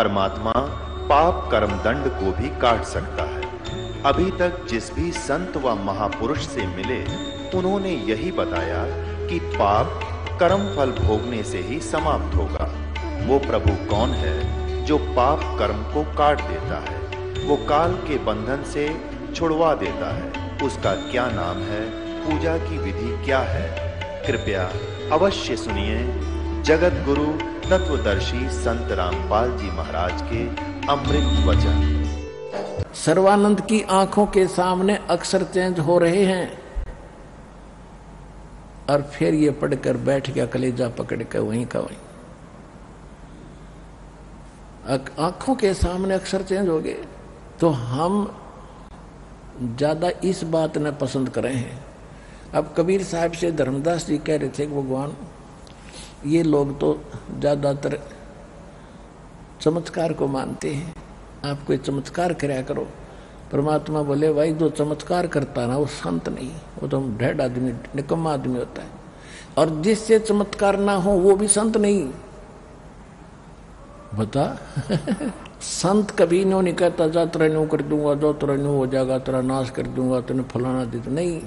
परमात्मा पाप कर्म दंड को भी काट सकता है। अभी तक जिस भी संत व महापुरुष से मिले, उन्होंने यही बताया कि पाप कर्म फल भोगने से ही समाप्त होगा। वो प्रभु कौन है जो पाप कर्म को काट देता है? वो काल के बंधन से छुड़वा देता है। उसका क्या नाम है? पूजा की विधि क्या है? कृपया अवश्य सुनिए जगत गुरु तत्वदर्शी संत रामपाल जी महाराज के अमृत वचन। सर्वानंद की आँखों के सामने अक्सर चेंज हो रहे हैं और फिर ये पढ़कर बैठ गया, कलेजा पकड़ कर वहीं का वहीं। आँखों के सामने अक्सर चेंज हो गए। तो हम ज़्यादा इस बात न पसंद करें हैं। अब कबीर साहब से धर्मदास जी कह रहे थे कि भगवान ये लोग तो ज़्यादातर चमत्कार को मानते हैं। आप कोई चमत्कार कराया करो। परमात्मा बोले, भाई, जो चमत्कार करता ना, वो संत नहीं। वो तो ढेड आदमी, निकम्मा आदमी होता है। और जिससे चमत्कार ना हो, वो भी संत नहीं। बता। संत कभी नो नहीं कहता, जा तेरा न्यू कर दूँगा, जो तेरा न्यू हो जाएगा, तेरा नाश कर दूँगा, तेने फलाना दे नहीं।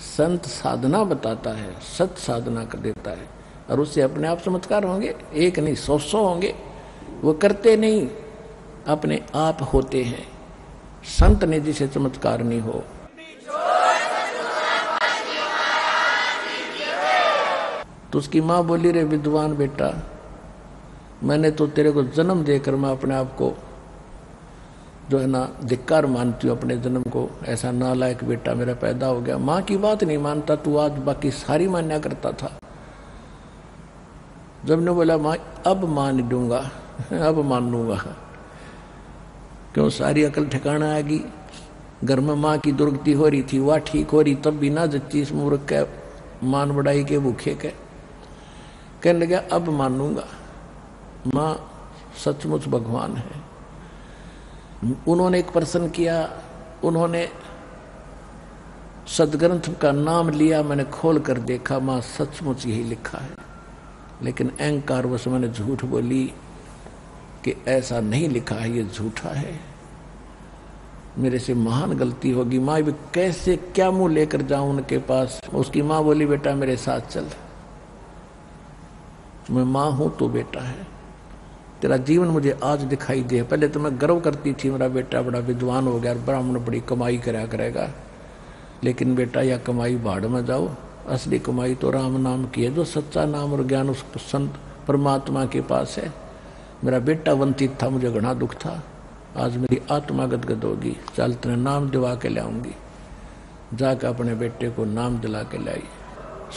संत साधना बताता है सत साधना कर देता है। और उससे अपने आप चमत्कार होंगे, एक नहीं, सौ सौ होंगे। वो करते नहीं, अपने आप होते हैं। संत ने जिसे चमत्कार नहीं हो। तो उसकी माँ बोली, रे विद्वान बेटा, मैंने तो तेरे को जन्म देकर मैं अपने आप को, जो है ना, धिक्कार मानती हूँ अपने जन्म को। ऐसा नालायक बेटा मेरा पैदा हो गया। माँ की बात नहीं मानता, तू आज बाकी सारी मान्या करता था। जब ने बोला, माँ, अब मान दूँगा, अब मान लूँगा क्यों? सारी अकल ठिकाना आ गई। घर में माँ की दुर्गति हो रही थी, वाह, ठीक हो रही, तब भी ना जच्ची इस मूर्ख के मान बढ़ाई के भूखे के। कहने लगे, अब मानूँगा माँ, सचमुच भगवान है। उन्होंने एक प्रश्न किया, उन्होंने सदग्रंथ का नाम लिया, मैंने खोल कर देखा, माँ, सचमुच यही लिखा है। लेकिन अहंकार वश मैंने झूठ बोली कि ऐसा नहीं लिखा है, ये झूठा है। मेरे से महान गलती होगी। माँ भी कैसे क्या मुँह लेकर जाऊँ उनके पास? उसकी माँ बोली, बेटा, मेरे साथ चल। मैं माँ हूँ तो बेटा है। तेरा जीवन मुझे आज दिखाई दे। पहले तो मैं गर्व करती थी, मेरा बेटा बड़ा विद्वान हो गया ब्राह्मण बड़ी कमाई करा करेगा। लेकिन बेटा, या कमाई बाढ़ में जाओ। असली कमाई तो राम नाम की है, जो सच्चा नाम और ज्ञान उस संत परमात्मा के पास है। मेरा बेटा वंचित था, मुझे घना दुख था। आज मेरी आत्मा गदगद होगी। चल तेरे नाम दिवा के लाऊँगी जाकर अपने बेटे को नाम दिला के लाई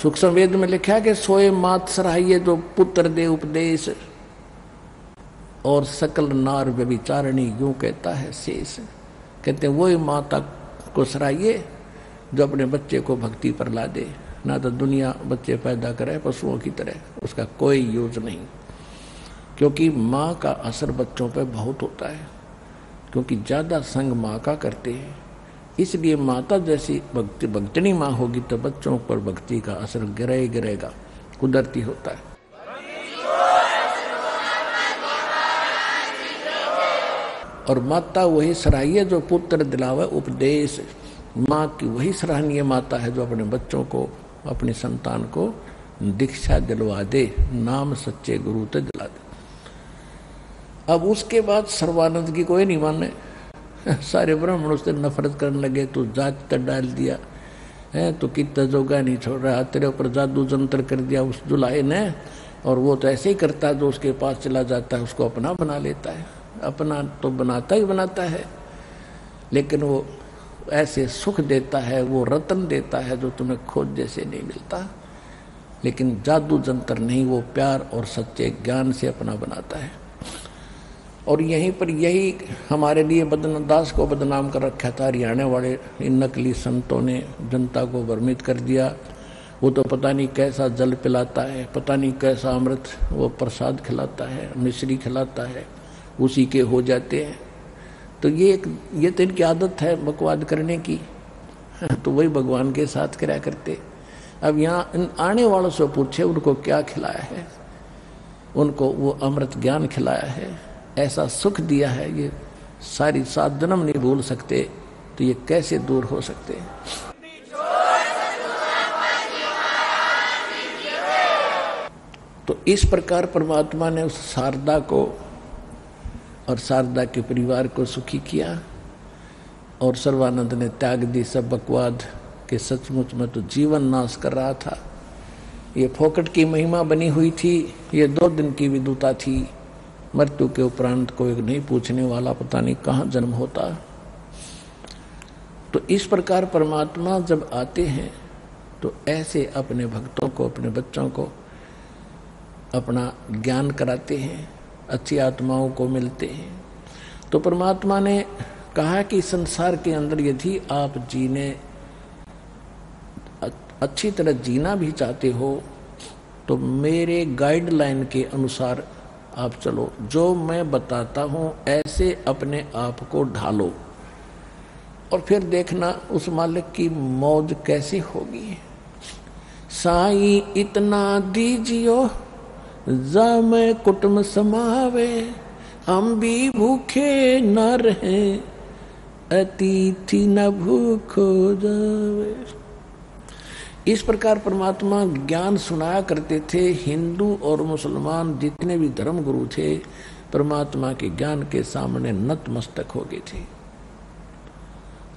सुख संवेद में लिखा कि सोए मात सराइये जो पुत्र दे उपदेश। और सकल नार व्यभिचारणी यूँ कहता है शेष। कहते वही माता को सराइये जो अपने बच्चे को भक्ति पर ला दे। ना तो दुनिया बच्चे पैदा करे, पशुओं की तरह। उसका कोई यूज़ नहीं। क्योंकि माँ का असर बच्चों पर बहुत होता है। क्योंकि ज़्यादा संग माँ का करते हैं। इसलिए माता जैसी भक्ति, भक्तनी माँ होगी तो बच्चों पर भक्ति का असर गिरे गिरेगा कुदरती होता है। और माता वही सराहिए जो पुत्र दिलावे, उपदेश। माँ की वही सराहनीय माता है जो अपने बच्चों को अपनी संतान को दीक्षा दिलवा दे, नाम सच्चे गुरु ते दिला दे। अब उसके बाद सर्वानंद की कोई नहीं माने। सारे ब्राह्मण उससे नफरत करने लगे तो जात तक डाल दिया, है तो कितना जोगा नहीं छोड़ रहा, तेरे ऊपर जादू जंतर कर दिया उस दुलाए ने, और वो तो ऐसे ही करता है जो उसके पास चला जाता है, उसको अपना बना लेता है। अपना तो बनाता ही बनाता है, लेकिन वो ऐसे सुख देता है, वो रतन देता है जो तुम्हें खोज जैसे नहीं मिलता। लेकिन जादू जंतर नहीं, वो प्यार और सच्चे ज्ञान से अपना बनाता है। और यहीं पर यही हमारे लिए बदन दास को बदनाम कर रखा था। हरियाणा वाले इन नकली संतों ने जनता को भ्रमित कर दिया। वो तो पता नहीं कैसा जल पिलाता है, पता नहीं कैसा अमृत वो प्रसाद खिलाता है, मिश्री खिलाता है, उसी के हो जाते हैं। तो ये एक, ये तो इनकी आदत है बकवाद करने की। तो वही भगवान के साथ कराया करते। अब यहाँ इन आने वालों से पूछे, उनको क्या खिलाया है? उनको वो अमृत ज्ञान खिलाया है। ऐसा सुख दिया है, ये सारी सात जन्म नहीं भूल सकते तो ये कैसे दूर हो सकते? तो इस प्रकार परमात्मा ने उस शारदा को और शारदा के परिवार को सुखी किया और सर्वानंद ने त्याग दी सब बकवाद के सचमुच में तो जीवन नाश कर रहा था। ये फोकट की महिमा बनी हुई थी। ये दो दिन की विदुता थी। मृत्यु के उपरांत को एक नहीं पूछने वाला, पता नहीं कहाँ जन्म होता। तो इस प्रकार परमात्मा जब आते हैं तो ऐसे अपने भक्तों को, अपने बच्चों को अपना ज्ञान कराते हैं। अच्छी आत्माओं को मिलते हैं। तो परमात्मा ने कहा कि संसार के अंदर यदि आप जीने अच्छी तरह जीना भी चाहते हो तो मेरे गाइडलाइन के अनुसार आप चलो। जो मैं बताता हूँ, ऐसे अपने आप को ढालो। और फिर देखना उस मालिक की मौज कैसी होगी। साई, इतना दीजियो। जा कुटुम समावे, हम भी भूखे न रहे, अतिथि न भूखो जावे। इस प्रकार परमात्मा ज्ञान सुनाया करते थे, हिंदू और मुसलमान जितने भी धर्म गुरु थे, परमात्मा के ज्ञान के सामने नतमस्तक हो गए थे।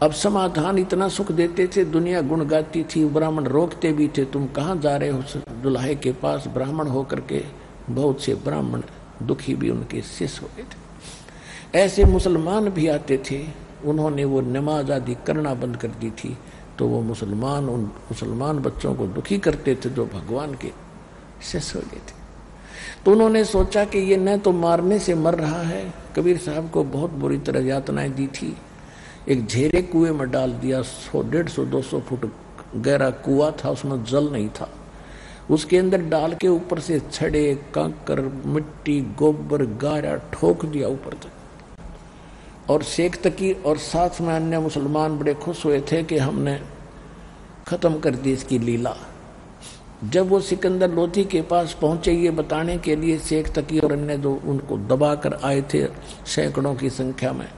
अब समाधान इतना सुख देते थे, दुनिया गुण गाती थी, ब्राह्मण रोकते भी थे, तुम कहाँ जा रहे हो? दुल्हे के पास ब्राह्मण होकर के बहुत से ब्राह्मण दुखी भी उनके शिष्य हो गए थे। ऐसे मुसलमान भी आते थे, उन्होंने वो नमाज़ आदि करना बंद कर दी थी तो वो मुसलमान, उन मुसलमान बच्चों को दुखी करते थे जो भगवान के शिष्य हो गए थे। तो उन्होंने सोचा कि ये न तो मारने से मर रहा है। कबीर साहब को बहुत बुरी तरह यातनाएँ दी थी। एक झेरे कुएँ में डाल दिया, सौ, डेढ़ सौ, दो सौ फुट गहरा कुआ था, उसमें जल नहीं था। उसके अंदर डाल के ऊपर से छड़े, कंकर, मिट्टी, गोबर, गारा ठोक दिया ऊपर तक। और शेख तकी और साथ में अन्य मुसलमान बड़े खुश हुए थे कि हमने खत्म कर दी इसकी लीला। जब वो सिकंदर लोधी के पास पहुँचे ये बताने के लिए शेख तकी और अन्य दो उनको दबा कर आए थे सैकड़ों की संख्या में।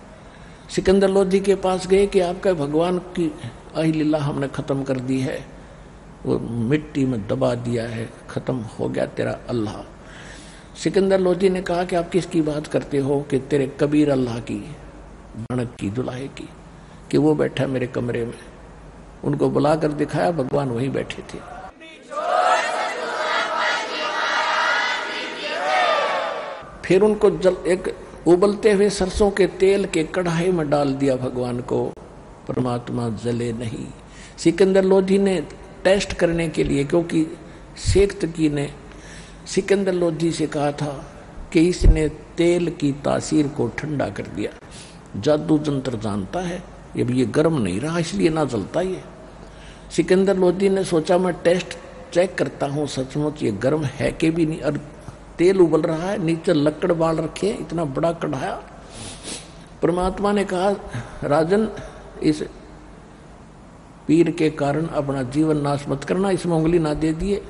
सिकंदर लोधी के पास गए कि आपका भगवान की अहिलीला हमने खत्म कर दी है। वो मिट्टी में दबा दिया है, ख़त्म हो गया तेरा अल्लाह। सिकंदर लोधी ने कहा कि आप किसकी बात करते हो कि तेरे कबीर अल्लाह की भणक की, दुलाहे की, कि वो बैठा मेरे कमरे में? उनको बुलाकर दिखाया, भगवान वहीं बैठे थे। फिर उनको जल, एक उबलते हुए सरसों के तेल के कढ़ाई में डाल दिया भगवान को, परमात्मा जले नहीं। सिकंदर लोधी ने टेस्ट करने के लिए, क्योंकि शेख तकी ने सिकंदर लोधी से कहा था कि इसने तेल की तासीर को ठंडा कर दिया। जादू जंत्र जानता है, ये ये गर्म नहीं रहा, इसलिए ना जलता ये। सिकंदर लोधी ने सोचा, मैं टेस्ट चेक करता हूँ, सचमुच ये गर्म है कि भी नहीं। और तेल उबल रहा है, नीचे लकड़ बाल रखे इतना बड़ा कढ़ाया। परमात्मा ने कहा, राजन, इस पीर के कारण अपना जीवन नाश मत करना, इसमें उंगली ना दे दिए।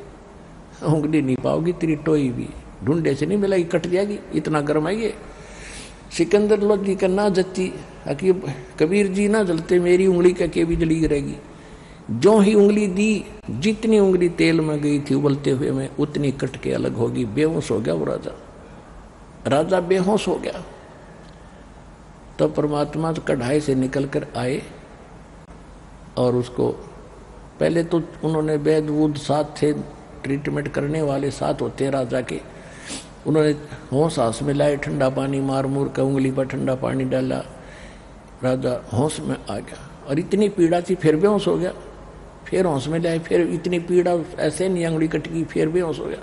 उंगली नहीं पाओगी, तेरी टोई भी। ढूंढे से नहीं मिलेगी कट जाएगी, इतना गर्म है ये। सिकंदर लोधी का ना जच्ची कबीर जी ना जलते, मेरी उंगली का के भी जली रहेगी। जो ही उंगली दी, जितनी उंगली तेल में गई थी उबलते हुए में, उतनी कट के अलग होगी। बेहोश हो गया वो राजा। राजा बेहोश हो गया। तब तो परमात्मा कढ़ाई से निकल कर आए। और उसको, पहले तो उन्होंने वैद वूद साथ थे ट्रीटमेंट करने वाले साथ होते राजा के। उन्होंने होश हास में लाए, ठंडा पानी मार मूर का उंगली पर ठंडा पानी डाला। राजा होश में आ गया। और इतनी पीड़ा थी, फिर भी होश हो गया। फिर होश में लाए, फिर इतनी पीड़ा, ऐसे नहीं उंगली कटकी, फिर भी होश हो गया।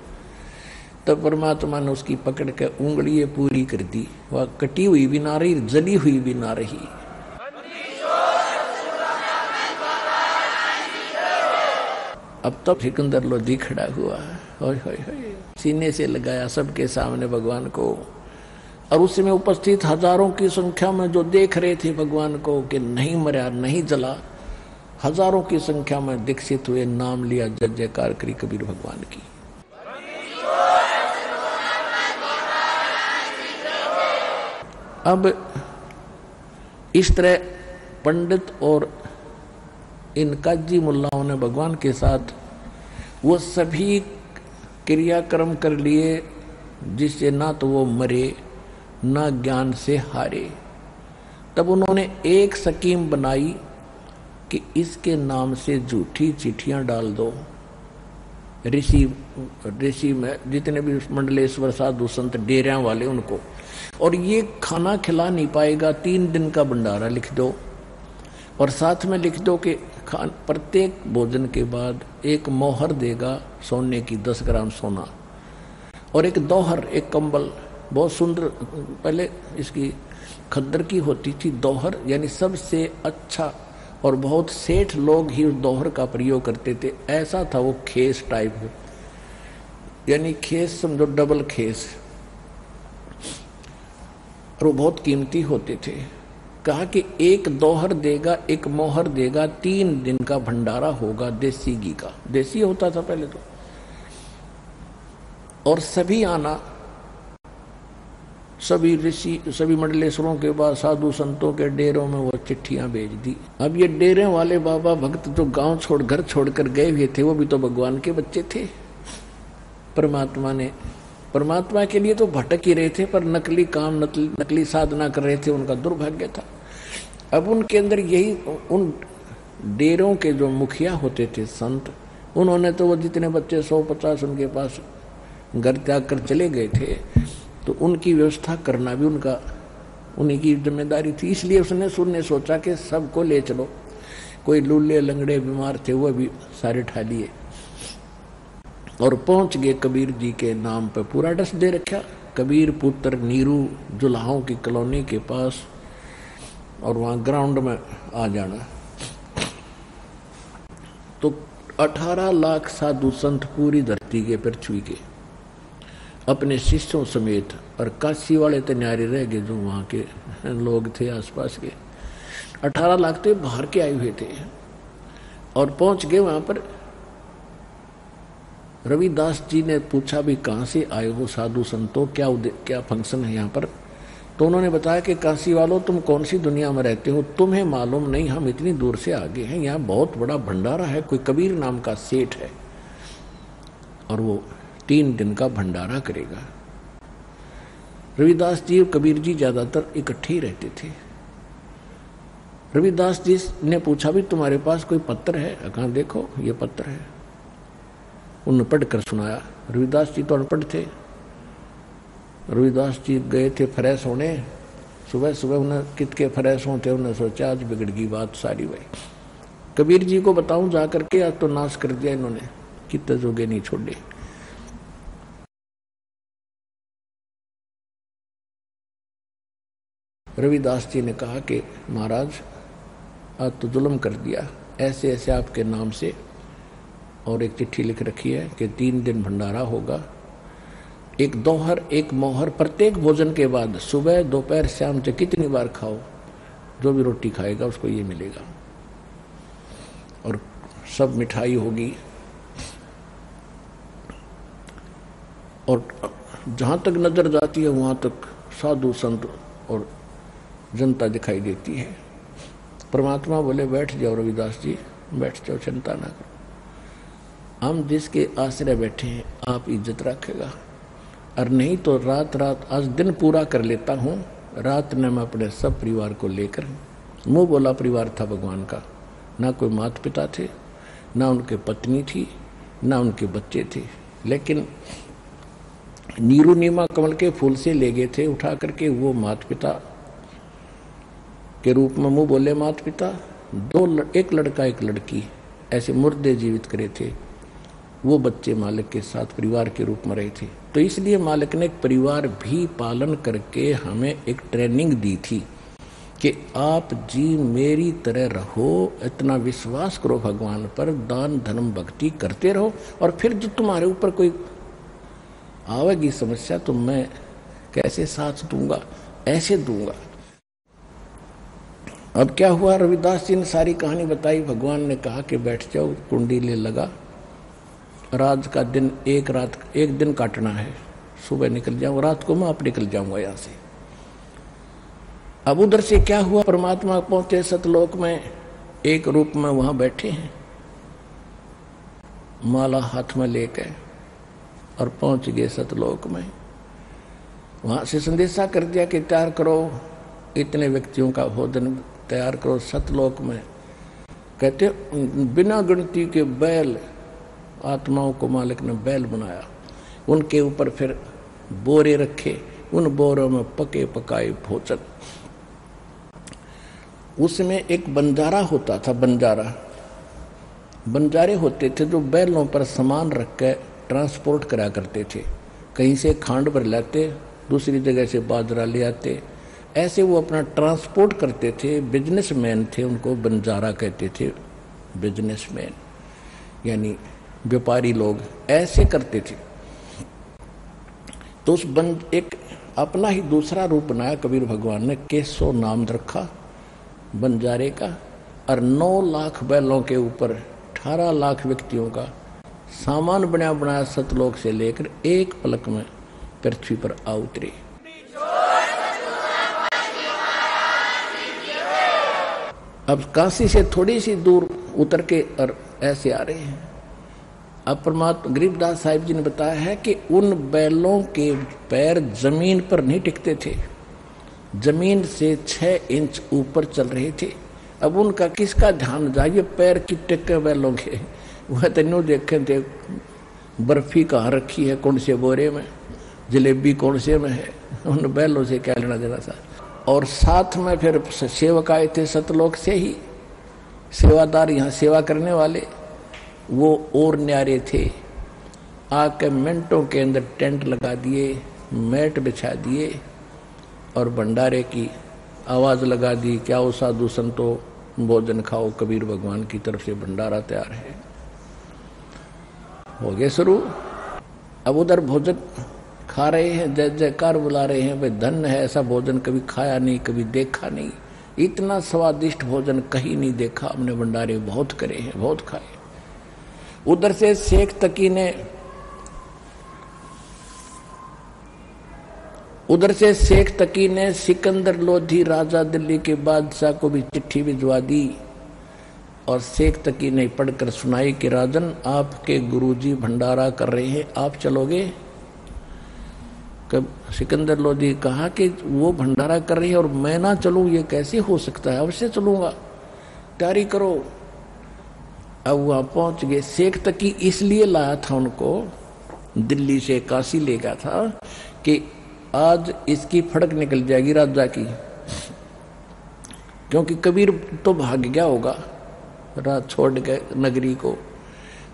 तब परमात्मा ने उसकी पकड़ के उंगली पूरी कर दी। वह कटी हुई भी ना रही, जली हुई भी ना रही। अब तो सिकंदर लोधी खड़ा हुआ हो। सीने से लगाया सबके सामने भगवान को। और उसमें उपस्थित हज़ारों की संख्या में जो देख रहे थे भगवान को कि नहीं मरा, नहीं जला, हज़ारों की संख्या में दीक्षित हुए नाम लिया जय जयकार करी कबीर भगवान की। अब इस तरह पंडित और इन काजी मुल्लाओं ने भगवान के साथ वो सभी क्रियाक्रम कर लिए, जिससे ना तो वो मरे, ना ज्ञान से हारे। तब उन्होंने एक सकीम बनाई कि इसके नाम से झूठी चिट्ठियाँ डाल दो। ऋषि ऋषि में जितने भी मंडलेश्वर, साधु संत डेरिया वाले उनको, और ये खाना खिला नहीं पाएगा, तीन दिन का भंडारा लिख दो। और साथ में लिख दो कि खान, प्रत्येक भोजन के बाद एक मोहर देगा सोने की, दस ग्राम सोना। और एक दोहर, एक कंबल, बहुत सुंदर, पहले इसकी खद्दर की होती थी दोहर, यानी सबसे अच्छा और बहुत सेठ लोग ही उस दोहर का प्रयोग करते थे। ऐसा था वो खेस टाइप यानी खेस समझो डबल खेस। और वो बहुत कीमती होते थे। कहा कि एक दोहर देगा, एक मोहर देगा, तीन दिन का भंडारा होगा देसी घी का। देसी होता था पहले तो। और सभी आना, सभी ऋषि, सभी मंडलेश्वरों के बाद साधु संतों के डेरों में वो चिट्ठियाँ भेज दी। अब ये डेरे वाले बाबा भक्त जो गाँव छोड़, घर छोड़कर गए हुए थे, वो भी तो भगवान के बच्चे थे। परमात्मा ने परमात्मा के लिए तो भटक ही रहे थे पर नकली काम नकली, साधना कर रहे थे उनका दुर्भाग्य था। अब उनके अंदर यही उन डेरों के जो मुखिया होते थे संत उन्होंने तो वो जितने बच्चे सौ पचास उनके पास घर त्याग कर चले गए थे तो उनकी व्यवस्था करना भी उनका उन्हीं की ज़िम्मेदारी थी। इसलिए उसने सुनने सोचा कि सबको ले चलो। कोई लूले लंगड़े बीमार थे वो भी सारे ठा लिए और पहुँच गए कबीर जी के नाम पर पूरा डस दे रखा। कबीर पुत्र नीरू जुलाहों की कॉलोनी के पास और वहाँ ग्राउंड में आ जाना। तो 18 लाख साधु संत पूरी धरती के पृथ्वी के अपने शिष्यों समेत और काशी वाले तो न्यारे रह गए जो वहाँ के लोग थे, आसपास के। अठारह लाख तो बाहर के आए हुए थे। और पहुँच गए वहाँ पर रविदास जी ने पूछा भी, कहाँ से आए हो साधु संतो? क्या क्या फ़ंक्शन है यहाँ पर? तो उन्होंने बताया कि, काशी वालों, तुम कौन सी दुनिया में रहते हो? तुम्हें मालूम नहीं, हम इतनी दूर से आगे हैं। यहाँ बहुत बड़ा भंडारा है, कोई कबीर नाम का सेठ है। और वो तीन दिन का भंडारा करेगा। रविदास जी और कबीर जी ज़्यादातर इकट्ठे ही रहते थे। रविदास जी ने पूछा भी, तुम्हारे पास कोई पत्र है? कहा देखो, ये पत्र है। उन्होंने पढ़कर सुनाया। रविदास जी तो अनपढ़ थे। रविदास जी गए थे फ्रेश होने सुबह सुबह उन्हें कित के फ्रेश होते उन्हें सोचा, आज बिगड़ गई बात सारी भाई कबीर जी को बताऊँ जाकर के आज तो नाश कर दिया इन्होंने। कितने जोगे नहीं छोड़े। रविदास जी ने कहा कि, महाराज, आज तो जुल्म कर दिया। ऐसे ऐसे आपके नाम से और एक चिट्ठी लिख रखी है कि तीन दिन भंडारा होगा। एक दोहर, एक मोहर, प्रत्येक भोजन के बाद सुबह, दोपहर, शाम से कितनी बार खाओ, जो भी रोटी खाएगा उसको ये मिलेगा। और सब मिठाई होगी। और जहाँ तक नज़र जाती है, वहाँ तक साधु संत और जनता दिखाई देती है। परमात्मा बोले, बैठ जाओ रविदास जी, बैठ जाओ चिंता ना करो। हम जिसके आश्रय बैठे हैं, आप इज़्ज़त रखेगा। और नहीं तो रात रात आज दिन पूरा कर लेता हूँ, रात में मैं अपने सब परिवार को लेकर। मुँह बोला, परिवार था भगवान का। ना कोई माता पिता थे, ना उनके पत्नी थी, ना उनके बच्चे थे। लेकिन नीरू नीमा कमल के फूल से ले गए थे, उठा करके वो माता पिता के रूप में मुँह बोले माता पिता दो एक लड़का, एक लड़की, ऐसे मुर्दे जीवित करे थे। वो बच्चे मालिक के साथ परिवार के रूप में रहे थे। तो इसलिए मालिक ने परिवार भी पालन करके हमें एक ट्रेनिंग दी थी कि आप जी मेरी तरह रहो, इतना विश्वास करो भगवान पर, दान धर्म भक्ति करते रहो, और फिर जो तुम्हारे ऊपर कोई आवेगी समस्या तो मैं कैसे साथ दूँगा, ऐसे दूँगा। अब क्या हुआ? रविदास जी ने सारी कहानी बताई, भगवान ने कहा कि बैठ जाओ कुंडी ले लगा। रात का दिन, एक रात, एक दिन काटना है। सुबह निकल जाऊँ, रात को मैं आप निकल जाऊँगा यहाँ से। अब उधर से क्या हुआ? परमात्मा पहुँचे सतलोक में। एक रूप में वहाँ बैठे हैं। माला हाथ में लेकर और पहुँच गए सतलोक में। वहाँ से संदेशा कर दिया कि तैयार करो, इतने व्यक्तियों का भोजन तैयार करो सतलोक में। कहते बिना गणती के बैल आत्माओं को मालिक ने बैल बनाया। उनके ऊपर फिर बोरे रखे, उन बोरों में पके पकाए भोजन। उसमें एक बंजारा होता था, बंजारा। बंजारे होते थे जो बैलों पर सामान रख कर ट्रांसपोर्ट करा करते थे। कहीं से खांड पर लाते, दूसरी जगह से बाजरा ले आते। ऐसे वो अपना ट्रांसपोर्ट करते थे, बिजनेसमैन थे उनको बंजारा कहते थे, बिजनेसमैन। यानी व्यापारी लोग ऐसे करते थे। तो उस बंद एक अपना ही दूसरा रूप बनाया कबीर भगवान ने केसो नाम रखा, बंजारे का, और नौ लाख बैलों के ऊपर, अठारह लाख व्यक्तियों का सामान बनाया बनाया सतलोक से लेकर एक पलक में पृथ्वी पर आ उतरे। अब काशी से थोड़ी सी दूर उतर के और ऐसे आ रहे हैं। अब परमात्मा गरीबदास साहिब जी ने बताया है कि उन बैलों के पैर ज़मीन पर नहीं टिकते थे। ज़मीन से छः इंच ऊपर चल रहे थे। अब उनका किसका ध्यान जाइए, पैर की टिके बैलों के वह तेनों देखे थे, बर्फ़ी कहाँ रखी है, कौन से बोरे में जलेबी कौन से में है, उन बैलों से क्या लेना देना था। और साथ में फिर सेवक आए थे, सतलोक से ही। सेवादार यहाँ सेवा करने वाले। वो और न्यारे थे। आके मिनटों के अंदर टेंट लगा दिए, मैट बिछा दिए और भंडारे की आवाज़ लगा दी, क्या हो साधु संतो भोजन खाओ, कबीर भगवान की तरफ़ से भंडारा तैयार है? हो गए शुरू। अब उधर भोजन खा रहे हैं, जय जयकार बुला रहे हैं, भाई धन है, ऐसा भोजन कभी खाया नहीं, कभी देखा नहीं। इतना स्वादिष्ट भोजन कहीं नहीं देखा, हमने भंडारे बहुत करे हैं, बहुत खाए उधर से शेख तकी ने, उधर से शेख तकी ने सिकंदर लोधी राजा दिल्ली के बादशाह को भी चिट्ठी भिजवा दी और शेख तकी ने पढ़कर सुनाई कि, राजन, आपके गुरुजी भंडारा कर रहे हैं, आप चलोगे? कब सिकंदर लोधी कहा कि, वो भंडारा कर रही है और मैं ना चलूँ, ये कैसे हो सकता है? अवश्य चलूँगा। तैयारी करो। अब वहाँ पहुँच गए। शेख तक इसलिए लाया था उनको, दिल्ली से काशी ले गया था कि आज इसकी फड़क निकल जाएगी राजा की क्योंकि कबीर तो भाग गया होगा, रात छोड़ के नगरी को।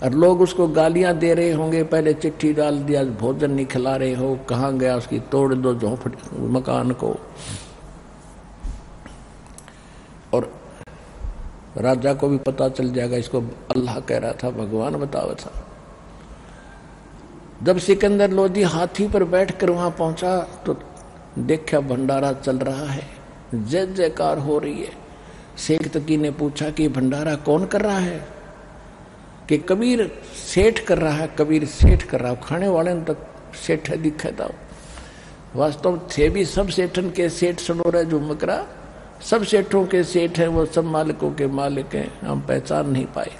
और लोग उसको गालियाँ दे रहे होंगे, पहले चिट्ठी डाल दिया भोजन नहीं खिला रहे हो, कहाँ गया उसकी, तोड़ दो झोंपड़ी, मकान को। और राजा को भी पता चल जाएगा, इसको अल्लाह कह रहा था, भगवान बतावा था। जब सिकंदर लोधी हाथी पर बैठकर वहाँ पहुँचा तो देखा भंडारा चल रहा है, जय जयकार हो रही है। शेख तकी ने पूछा कि भंडारा कौन कर रहा है? कि कबीर सेठ कर रहा है, कबीर सेठ कर रहा है, खाने वाले ने तक सेठ है, दिखा था वास्तव थे भी सब सेठन के सेठ सुनो रहे जो मकरा सब सेठों के सेठ हैं, वो सब मालिकों के मालिक हैं। हम पहचान नहीं पाए।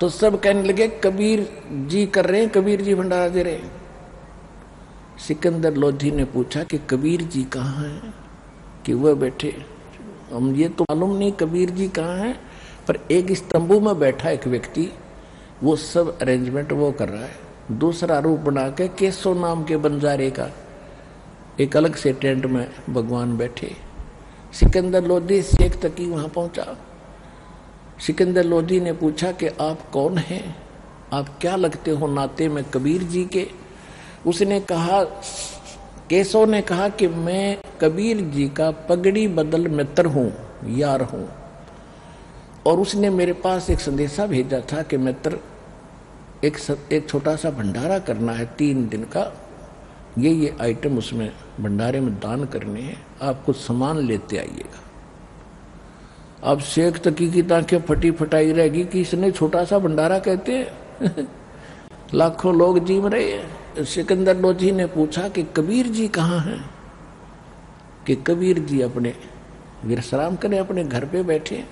तो सब कहने लगे, कबीर जी कर रहे हैं, कबीर जी भंडारा दे रहे हैं। सिकंदर लोधी ने पूछा कि कबीर जी कहाँ हैं? कि वह बैठे। हम ये तो मालूम नहीं कबीर जी कहाँ हैं, पर एक इस तंबू में बैठा एक व्यक्ति, वो सब अरेंजमेंट वो कर रहा है। दूसरा रूप बना के केसो नाम के बंजारे का एक अलग से टेंट में भगवान बैठे। सिकंदर लोधी शेख तक वहाँ पहुँचा। सिकंदर लोधी ने पूछा कि आप कौन हैं? आप क्या लगते हो नाते में कबीर जी के? उसने कहा, केशव ने कहा कि मैं कबीर जी का पगड़ी बदल मित्र हूँ, यार हूँ। और उसने मेरे पास एक संदेशा भेजा था कि मित्र एक सब, एक छोटा सा भंडारा करना है तीन दिन का। ये ये आइटम उसमें भंडारे में दान करने हैं। आप कुछ सामान लेते आइएगा। अब शेख तकी की तांखें फटी फटाई रहेगी कि इसने छोटा सा भंडारा कहते हैं। लाखों लोग जीव रहे हैं। सिकंदर लोधी ने पूछा कि कबीर जी कहाँ हैं? कि कबीर जी अपने विश्राम करें, अपने घर पे बैठे।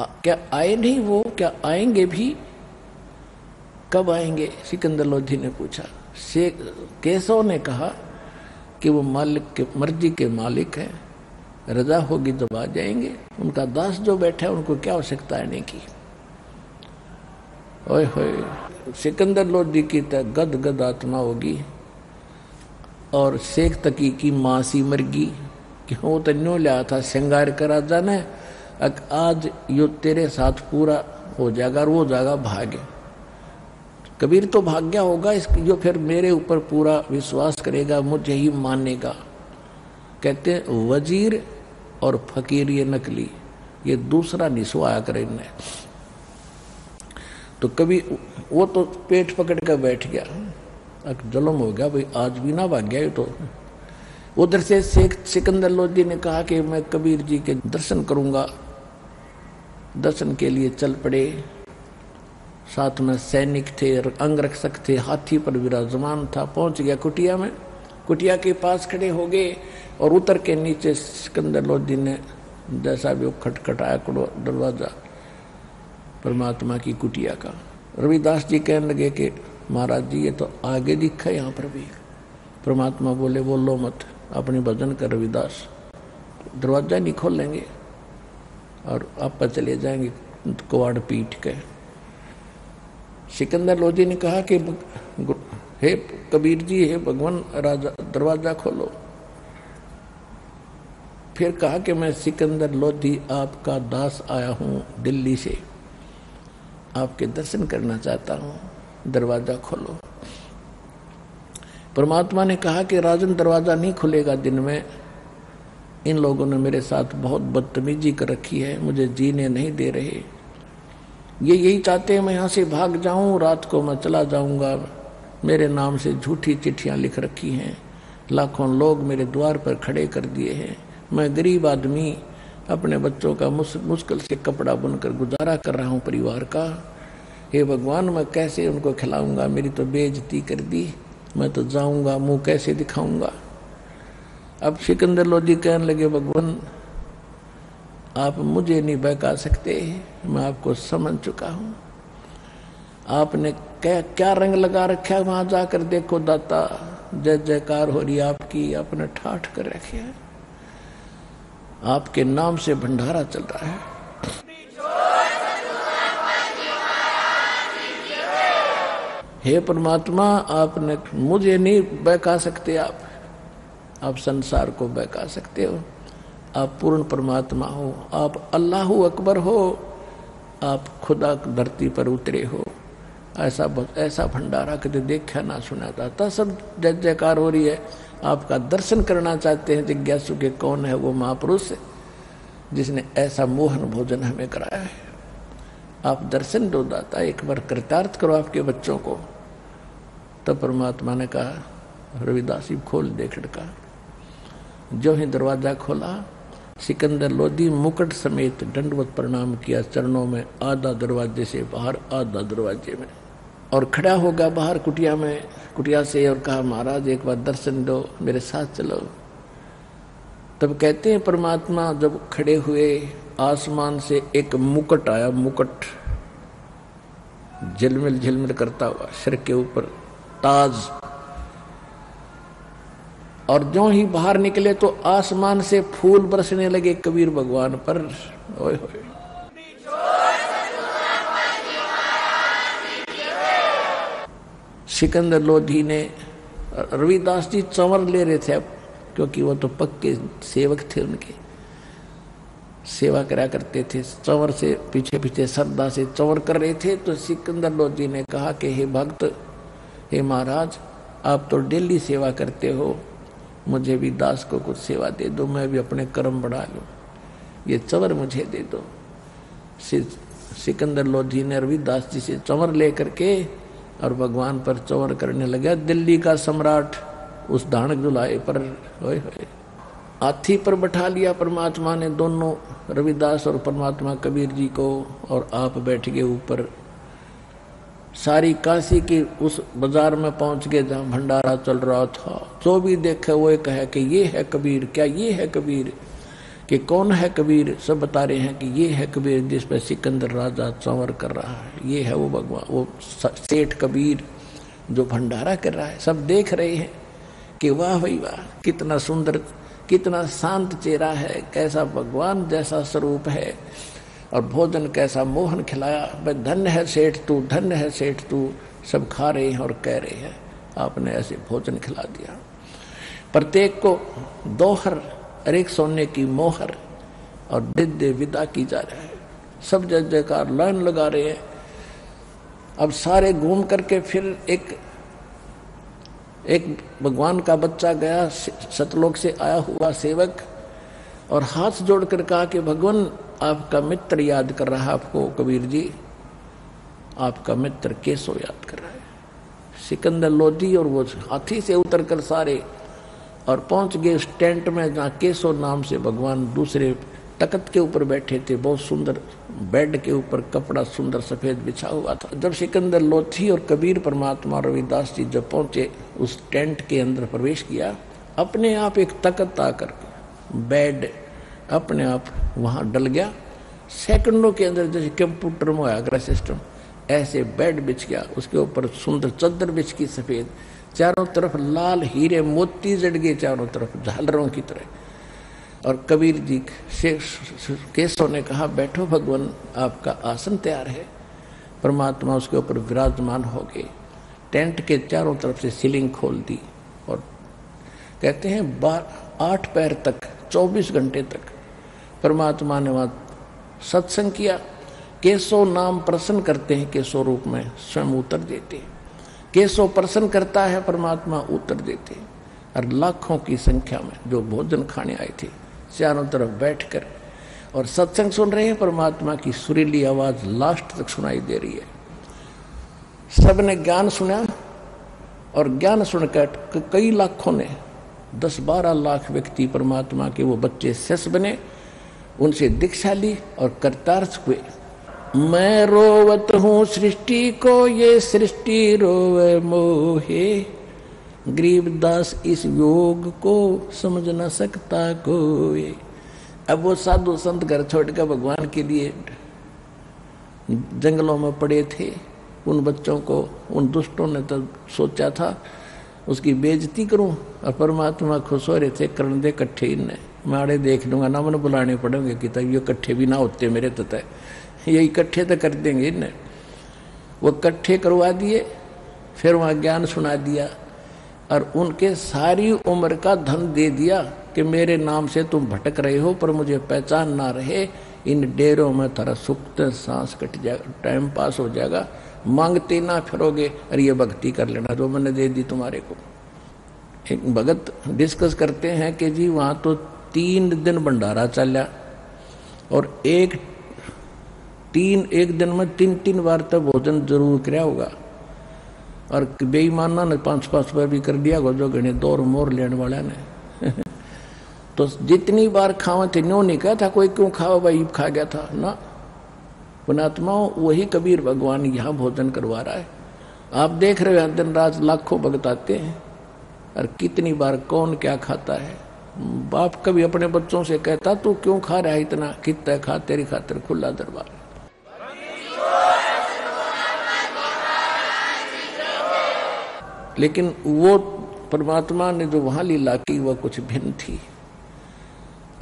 क्या आए नहीं वो? क्या आएँगे भी? कब आएँगे? सिकंदर लोधी ने पूछा। शेख केशव ने कहा कि वो मालिक के, मर्ज़ी के मालिक हैं। रजा होगी तो आ जाएँगे। उनका दास जो बैठा है, उनको क्या आवश्यकता आने की? ओए होए, सिकंदर लोधी की तरह गद गद आत्मा होगी और शेख तकी की मासी मरगी। कि वो तो न्यू लिया था, श्रृंगार का राजा ने आज यो तेरे साथ पूरा हो जाएगा और वो जाएगा भागे कबीर तो भाग्य होगा, इस जो फिर मेरे ऊपर पूरा विश्वास करेगा, मुझे ही मानेगा। कहते हैं, वज़ीर और फकीर ये नकली, ये दूसरा निशो आया करे तो कभी वो तो पेट पकड़ कर बैठ गया। अब जलम हो गया, भाई आज भी ना भाग गया तो। उधर से शेख सिकंदर लोधी ने कहा कि मैं कबीर जी के दर्शन करूँगा। दर्शन के लिए चल पड़े। साथ में सैनिक थे, अंगरक्षक थे, हाथी पर विराजमान था, पहुँच गया कुटिया में। कुटिया के पास खड़े हो गए और उतर के नीचे सिकंदर लोधी ने जैसा भी खटखटाया दरवाज़ा, परमात्मा की कुटिया का। रविदास जी कहने लगे कि, महाराज जी, ये तो आगे दिखा यहाँ पर भी। परमात्मा बोले बोलो मत, अपने भजन कर रविदास। दरवाज़ा नहीं खोलेंगे और आप चले जाएँगे कुआड़ पीट के। सिकंदर लोधी ने कहा कि हे कबीर जी, हे भगवान, राजा, दरवाज़ा खोलो। फिर कहा कि, मैं सिकंदर लोधी आपका दास आया हूँ दिल्ली से। आपके दर्शन करना चाहता हूँ। दरवाज़ा खोलो। परमात्मा ने कहा कि, राजन, दरवाज़ा नहीं खुलेगा दिन में। इन लोगों ने मेरे साथ बहुत बदतमीजी कर रखी है। मुझे जीने नहीं दे रहे। ये यही चाहते हैं, मैं यहाँ से भाग जाऊँ, रात को मैं चला जाऊँगा। मेरे नाम से झूठी चिट्ठियाँ लिख रखी हैं। लाखों लोग मेरे द्वार पर खड़े कर दिए हैं। मैं गरीब आदमी, अपने बच्चों का मुश्किल से कपड़ा बुनकर गुजारा कर रहा हूँ परिवार का। हे भगवान, मैं कैसे उनको खिलाऊँगा? मेरी तो बेजती कर दी। मैं तो जाऊँगा, मुँह कैसे दिखाऊँगा? अब सिकंदर लोधी कहने लगे, भगवान आप मुझे नहीं बहका सकते, मैं आपको समझ चुका हूँ। आपने क्या क्या रंग लगा रखा है? वहाँ जाकर देखो दाता, जय जयकार हो रही आपकी, आपने ठाठ कर रखे है। आपके नाम से भंडारा चल रहा है। हे परमात्मा, आपने मुझे नहीं बहका सकते आप। आप संसार को बहका सकते हो। आप पूर्ण परमात्मा हो, आप अल्लाह अकबर हो, आप खुदा धरती पर उतरे हो। ऐसा ऐसा भंडारा कभी देखा ना सुना था। सब जय जयकार हो रही है। आपका दर्शन करना चाहते हैं, जिज्ञासु के कौन है वो महापुरुष जिसने ऐसा मोहन भोजन हमें कराया है। आप दर्शन दो दाता, एक बार कृतार्थ करो आपके बच्चों को। तब परमात्मा ने कहा, रविदास खोल दे खड़का। जो ही दरवाज़ा खोला सिकंदर लोधी मुकुट समेत दंडवत प्रणाम किया चरणों में, आधा दरवाजे से बाहर, आधा दरवाजे में। और खड़ा होगा बाहर कुटिया में, कुटिया से और कहा, महाराज, एक बार दर्शन दो, मेरे साथ चलो। तब कहते हैं, परमात्मा जब खड़े हुए, आसमान से एक मुकट आया, मुकट झिलमिल झिलमिल करता हुआ, सिर के ऊपर ताज और जो ही बाहर निकले तो आसमान से फूल बरसने लगे कबीर भगवान पर। ओए होए। सिकंदर लोधी ने, रविदास जी चंवर ले रहे थे अब, क्योंकि वो तो पक्के सेवक थे उनके। सेवा करा करते थे, चंवर से पीछे पीछे श्रद्धा से चंवर कर रहे थे तो सिकंदर लोधी ने कहा कि, हे भक्त, हे महाराज, आप तो डेली सेवा करते हो मुझे भी दास को कुछ सेवा दे दो, मैं भी अपने कर्म बढ़ा लूँ। ये चंवर मुझे दे दो। सिकंदर लोधी ने रविदास जी से चंवर लेकर के और भगवान पर चौर करने लगा, दिल्ली का सम्राट उस धानक जुलाए पर होए होए, हाथी पर बैठा लिया परमात्मा ने। दोनों रविदास और परमात्मा कबीर जी को और आप बैठ गए ऊपर। सारी काशी की उस बाज़ार में पहुँच के जहाँ भंडारा चल रहा था। जो भी देखे, वो कहे कि ये है कबीर। क्या ये है कबीर? कि कौन है कबीर? सब बता रहे हैं कि ये है कबीर, जिस पर सिकंदर राजा चंवर कर रहा है। ये है वो भगवान, वो सेठ कबीर जो भंडारा कर रहा है। सब देख रहे हैं कि वाह भाई वाह, कितना सुंदर, कितना शांत चेहरा है। कैसा भगवान जैसा स्वरूप है। और भोजन कैसा मोहन खिलाया भाई धन्य है सेठ तू, धन्य है सेठ तू, सब खा रहे हैं और कह रहे हैं, आपने ऐसे भोजन खिला दिया। प्रत्येक को दोहर एक सोने की मोहर, और दिद्य विदा की जा रहा है। सब जय जयकार, लाइन लगा रहे हैं। अब सारे घूम करके फिर एक एक भगवान का बच्चा गया, सतलोक से आया हुआ सेवक, और हाथ जोड़कर कहा कि, भगवान आपका मित्र याद कर रहा है आपको, कबीर जी। आपका मित्र केसो याद कर रहा है। सिकंदर लोधी और वो हाथी से उतर कर सारे और पहुँच गए उस टेंट में जहाँ केसो नाम से भगवान दूसरे तकत के ऊपर बैठे थे। बहुत सुंदर बेड के ऊपर कपड़ा सुंदर सफ़ेद बिछा हुआ था। जब सिकंदर लोथी और कबीर परमात्मा रविदास जी जब पहुँचे, उस टेंट के अंदर प्रवेश किया, अपने आप एक तकत आकर बेड अपने आप वहाँ डल गया। सेकंडों के अंदर जैसे कंप्यूटर में आया सिस्टम, ऐसे बेड बिछ गया, उसके ऊपर सुंदर चद्दर बिछ की सफ़ेद। चारों तरफ़ लाल हीरे मोती जड़ गए चारों तरफ़, झालरों की तरह। और कबीर जी केशव ने कहा, बैठो भगवान, आपका आसन तैयार है। परमात्मा उसके ऊपर विराजमान हो गए। टेंट के चारों तरफ़ से सीलिंग खोल दी और कहते हैं, बार, आठ पैर तक, चौबीस घंटे तक परमात्मा ने वहाँ सत्संग किया। केसो नाम प्रसन्न करते हैं केसो रूप में स्वयं उत्तर देते हैं। केसो प्रसन्न करता है, परमात्मा उतर देते हैं। और लाखों की संख्या में जो भोजन खाने आए थे, चारों तरफ़ बैठकर और सत्संग सुन रहे हैं, परमात्मा की सुरीली आवाज़ लास्ट तक सुनाई दे रही है। सबने ज्ञान सुना और ज्ञान सुनकर कई लाखों ने, दस बारह लाख व्यक्ति परमात्मा के वो बच्चे शेष बने उनसे दीक्षा ली और करतार्थ हुए। मैं रोवत हूँ सृष्टि को, ये सृष्टि रोवे मोहे। गरीबदास इस योग को समझ न सकता कोई। अब वो साधु संत घर छोड़ कर भगवान के लिए जंगलों में पड़े थे। उन बच्चों को, उन दुष्टों ने तो सोचा था, उसकी बेजती करूँ और परमात्मा खुश हो रहे थे, करण दे कट्ठे इनने माड़े देख लूँगा, ना मैंने बुलाने पड़ेंगे कि तब ये कट्ठे भी ना होते मेरे तो तय ये इकट्ठे तो कर देंगे इन्हें। वो कट्ठे करवा दिए, फिर वहाँ ज्ञान सुना दिया और उनके सारी उम्र का धन दे दिया कि मेरे नाम से तुम भटक रहे हो, पर मुझे पहचान ना रहे। इन डेरों में थोड़ा सुख सांस कट जाएगा टाइम पास हो जाएगा। मांगते ना फिरोगे, अरे ये भक्ति कर लेना, जो मैंने दे दी तुम्हारे को। एक भगत डिस्कस करते हैं कि जी, वहाँ तो तीन दिन भंडारा चला और एक तीन, एक दिन में तीन तीन बार तो भोजन ज़रूर कराया होगा। और बेईमाना ने पाँच पाँच बार भी कर दिया होगा, जो गणे दौर मोर लेने वाला ने। तो जितनी बार खावा थे नो नहीं कहा था कोई क्यों खावा भाई खा गया था। ना। पुणात्माओं वही कबीर भगवान यहाँ भोजन करवा रहा है। आप देख रहे हो दिन रात लाखों भगत आते हैं। और कितनी बार कौन क्या खाता है? बाप कभी अपने बच्चों से कहता, तू क्यों खा रहा है इतना? कितना खा? तेरी खातिर खुला दरबार। लेकिन वो परमात्मा ने जो वहाँ लीला की, वह कुछ भिन्न थी।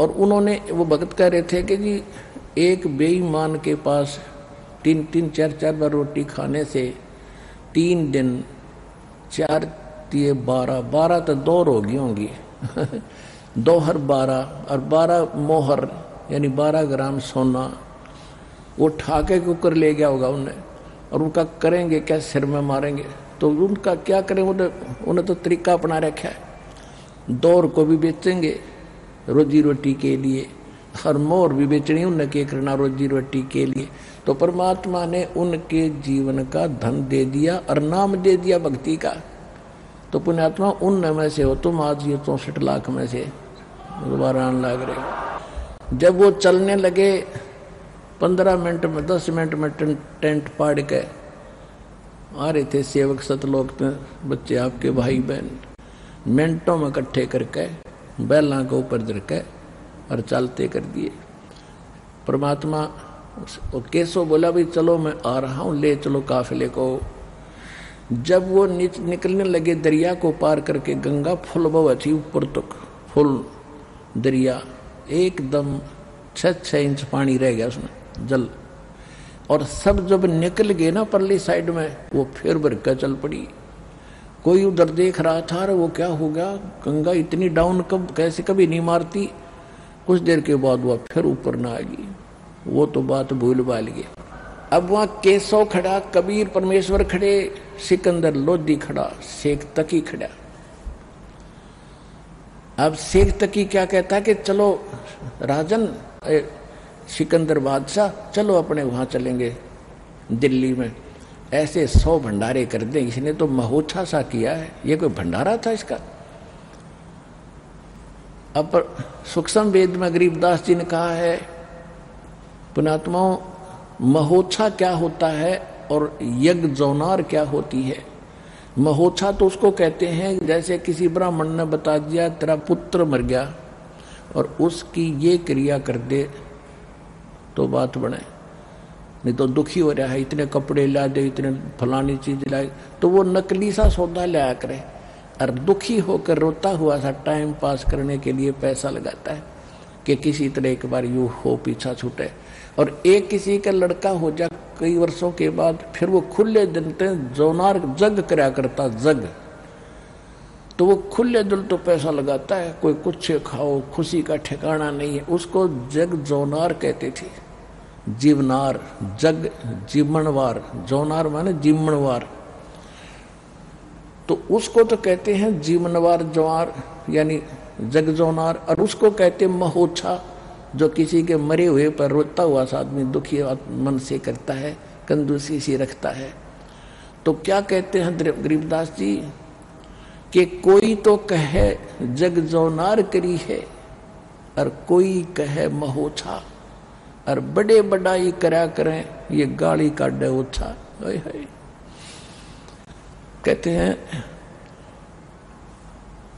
और उन्होंने, वो भगत कह रहे थे कि जी, एक बेईमान के पास तीन तीन, चार चार बार रोटी खाने से तीन दिन चार तीय बारह बारह तो दो रोगी होंगी। दो हर बारह, और बारह मोहर, यानी बारह ग्राम सोना, वो ठाके के ऊपर ले गया होगा उन्हें और उनका करेंगे क्या, सिर में मारेंगे? तो उनका क्या करें? उन्हें उन्हें तो तरीका अपना रखा है। दौर को भी बेचेंगे रोजी रोटी के लिए, और मोर भी बेचनी उनके करना रोजी रोटी के लिए। तो परमात्मा ने उनके जीवन का धन दे दिया, और नाम दे दिया भक्ति का। तो पुण्यात्मा उन में से हो, तुम आज ये चौसठ लाख में से। आने लग रहे जब वो चलने लगे, पंद्रह मिनट में, दस मिनट में टेंट पाड़ के, आ रहे थे सेवक सतलोक में, बच्चे आपके भाई बहन, मिनटों में इकट्ठे करके, बैला के ऊपर धरके, और चलते कर दिए। परमात्मा, और केसो बोला, भाई चलो, मैं आ रहा हूँ, ले चलो काफिले को। जब वो निकलने लगे, दरिया को पार करके, गंगा फुल बव थी ऊपर तक, फुल। दरिया, एकदम छह छह इंच पानी रह गया उसमें, जल। और सब जब निकल गए ना परली साइड में, वो फिर भर कर चल पड़ी। कोई उधर देख रहा था, अरे वो क्या हो गया? गंगा इतनी डाउन कब, कैसे कभी नहीं मारती? कुछ देर के बाद वह फिर ऊपर ना आ गई। वो तो बात भूल बाल गई। अब वहाँ केसो खड़ा, कबीर परमेश्वर खड़े, सिकंदर लोधी खड़ा शेख तकी खड़ा। अब शेख तकी क्या कहता है कि चलो, राजन सिकंदर बादशाह, चलो अपने वहाँ चलेंगे, दिल्ली में। ऐसे सौ भंडारे कर दे, इसने तो महोछा सा किया है। ये कोई भंडारा था इसका? अब सूक्ष्म वेद में गरीबदास जी ने कहा है पुणात्माओं महोछा क्या होता है और यज्ञ जौनार क्या होती है? महोछा तो उसको कहते हैं, जैसे किसी ब्राह्मण ने बता दिया, तेरा पुत्र मर गया और उसकी ये क्रिया कर दे तो बात बने। नहीं तो दुखी हो रहा है, इतने कपड़े ला दे, इतने फलानी चीज़ लाए तो वो नकली सा सौदा लाया करे। और दुखी होकर रोता हुआ सा टाइम पास करने के लिए पैसा लगाता है कि किसी तरह एक बार यू हो, पीछा छूटे। और एक किसी का लड़का हो जा कई वर्षों के बाद फिर वो खुले दिन ते जोनार जग कराया करता, जग। तो वो खुले दिल तो पैसा लगाता है, कोई कुछ खाओ, खुशी का ठिकाना नहीं है। उसको जग जोनार कहते थे। जीवनार, जग, जीवनवार। जोनार माने जीवनवार। तो उसको तो कहते हैं जीवनवार जोआर यानी जग जोनार, और उसको कहते महोच्छा जो किसी के मरे हुए पर रोता हुआ सा आदमी दुखी मन से करता है कंदूसी सी रखता है। तो क्या कहते हैं गरीबदास जी, कि कोई तो कहे, जग जोनार करी है, और कोई कहे महोछा, और बड़े बड़ाई करा करें, ये गाली काटे ओछा कहते हैं,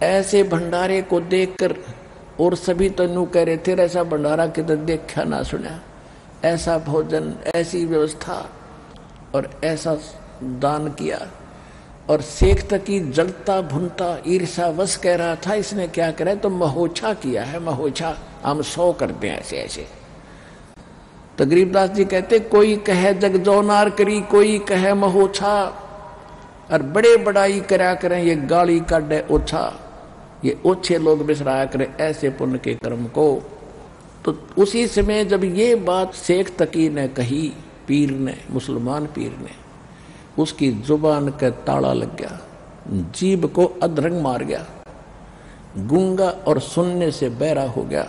ऐसे भंडारे को देखकर और सभी तो नू कह रहे थे ऐसा भंडारा किधर देखा ना सुना। ऐसा भोजन, ऐसी व्यवस्था और ऐसा दान किया। और शेख तकी जलता भुनता ईर्षा वश कह रहा था, इसने क्या करा? तो महोछा किया है, महोछा, हम सौ करते हैं ऐसे ऐसे। तो गरीबदास जी कहते, कोई कहे जग जगजोनार करी, कोई कहे महोछा। और बड़े बड़ाई करा करें, ये गाली का डे ओछा। ये ओछे लोग बिसराया करें, ऐसे पुण्य के कर्म को। तो उसी समय जब ये बात शेख तकी ने कही, पीर ने, मुसलमान पीर ने, उसकी ज़ुबान का ताड़ा लग गया जीब को अधरंग मार गया, गूँगा और सुनने से बहरा हो गया।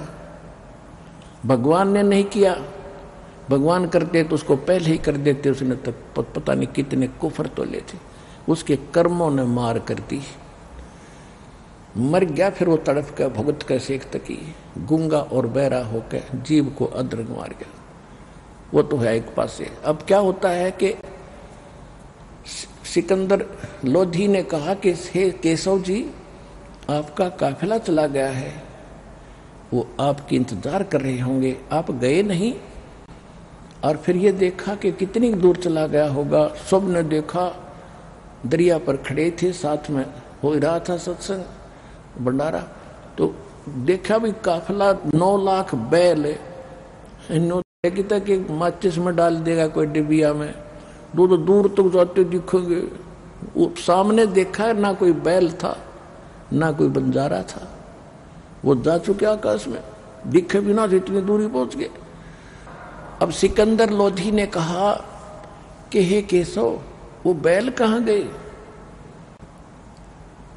भगवान ने नहीं किया। भगवान करते तो उसको पहले ही कर देते, उसने तक पता नहीं कितने कुफर तो लेते उसके कर्मों ने मार कर दी। मर गया, फिर वो तड़फ कर भगत कर सेख तकी। गुंगा और बहरा होकर जीव को अद्रग मार गया। वो तो है एक पास। से अब क्या होता है कि सिकंदर लोधी ने कहा कि, हे केशव जी, आपका काफिला चला गया है। वो आपकी इंतज़ार कर रहे होंगे। आप गए नहीं? और फिर ये देखा कि कितनी दूर चला गया होगा। सबने देखा, दरिया पर खड़े थे, साथ में हो रहा था सत्संग। भंडारा। तो देखा भी काफिला नौ लाख बैल तक माचिस में डाल देगा कोई डिबिया में। दो तो दूर तक तो जाते दिखेंगे। वो सामने देखा है, ना कोई बैल था, ना कोई बंजारा था। वो जा चुके आकाश में। दिखे भी बिना इतनी दूरी पहुँच गए। अब सिकंदर लोधी ने कहा कि, हे केसो वो बैल कहाँ गए?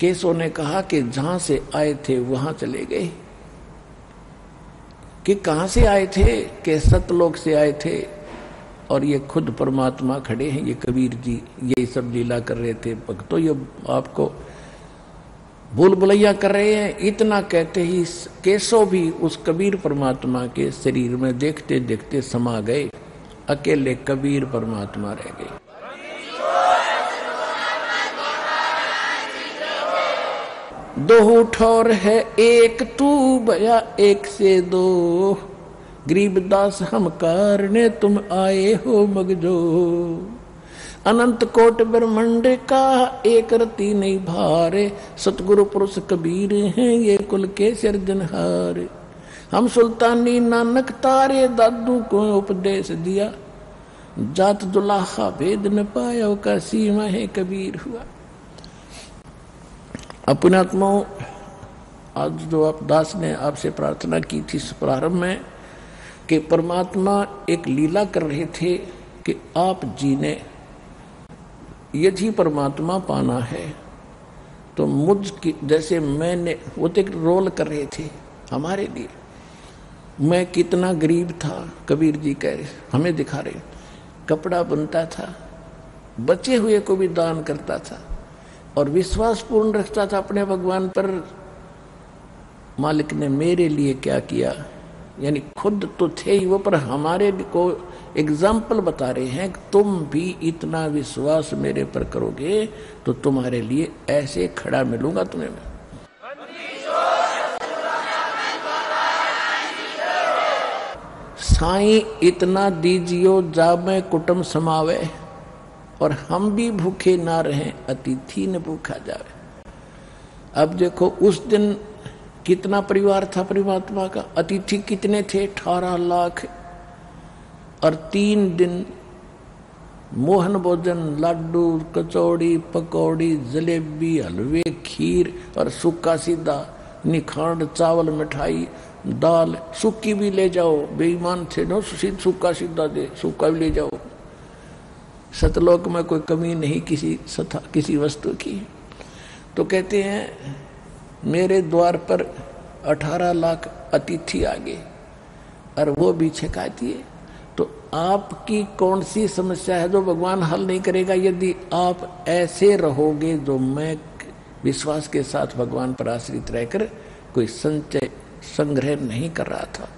केसो ने कहा कि जहाँ से आए थे वहाँ चले गए। कि कहाँ से आए थे? के सतलोक से आए थे। और ये खुद परमात्मा खड़े हैं, ये कबीर जी यही सब लीला कर रहे थे। भक्तों, ये आपको भूल भुलैया कर रहे हैं। इतना कहते ही केसो भी उस कबीर परमात्मा के शरीर में देखते देखते समा गए। अकेले कबीर परमात्मा रह गए। दो ठोर है एक तू भया एक से दो। गरीबदास हम कारणे तुम आए हो मगजो। अनंत कोट ब्रह्मंड का एक रति नहीं भारे। सतगुरु पुरुष कबीर हैं ये कुल के सिरजनहार हम सुल्तानी नानक तारे दादू को उपदेश दिया। जात दुलाहा भेद न पाया का सीमा है कबीर हुआ। अपने आत्माओं, आज जो आप दास ने आपसे प्रार्थना की थी प्रारंभ में, कि परमात्मा एक लीला कर रहे थे कि आप जी ने यदि परमात्मा पाना है तो मुझ की, जैसे मैंने, वो तो एक रोल कर रहे थे हमारे लिए। मैं कितना गरीब था, कबीर जी कह रहे, हमें दिखा रहे। कपड़ा बनता था, बचे हुए को भी दान करता था। और विश्वास पूर्ण रखता था अपने भगवान पर। मालिक ने मेरे लिए क्या किया? यानी खुद तो थे ही वो, पर हमारे को एग्ज़ाम्पल बता रहे हैं, तुम भी इतना विश्वास मेरे पर करोगे तो तुम्हारे लिए ऐसे खड़ा मिलूँगा तुम्हें मैं। साई, इतना दीजियो, जा मैं कुटुम समावे। और हम भी भूखे ना रहें, अतिथि न भूखा जावे। अब देखो, उस दिन कितना परिवार था परमात्मा का? अतिथि कितने थे? अठारह लाख। और तीन दिन मोहन भोजन लड्डू कचौड़ी, पकौड़ी, जलेबी, हलवे, खीर और सूखा सीधा, निखांड, चावल, मिठाई, दाल, सूखी भी ले जाओ, बेईमान थे नो सूखा सीधा दे, सूखा भी ले जाओ। सतलोक में कोई कमी नहीं किसी सथा, किसी वस्तु की। तो कहते हैं, मेरे द्वार पर अठारह लाख अतिथि आ गए और वो भी छकाती है। तो आपकी कौन सी समस्या है जो भगवान हल नहीं करेगा? यदि आप ऐसे रहोगे जो मैं विश्वास के साथ भगवान पर आश्रित रहकर कोई संचय, संग्रह नहीं कर रहा था।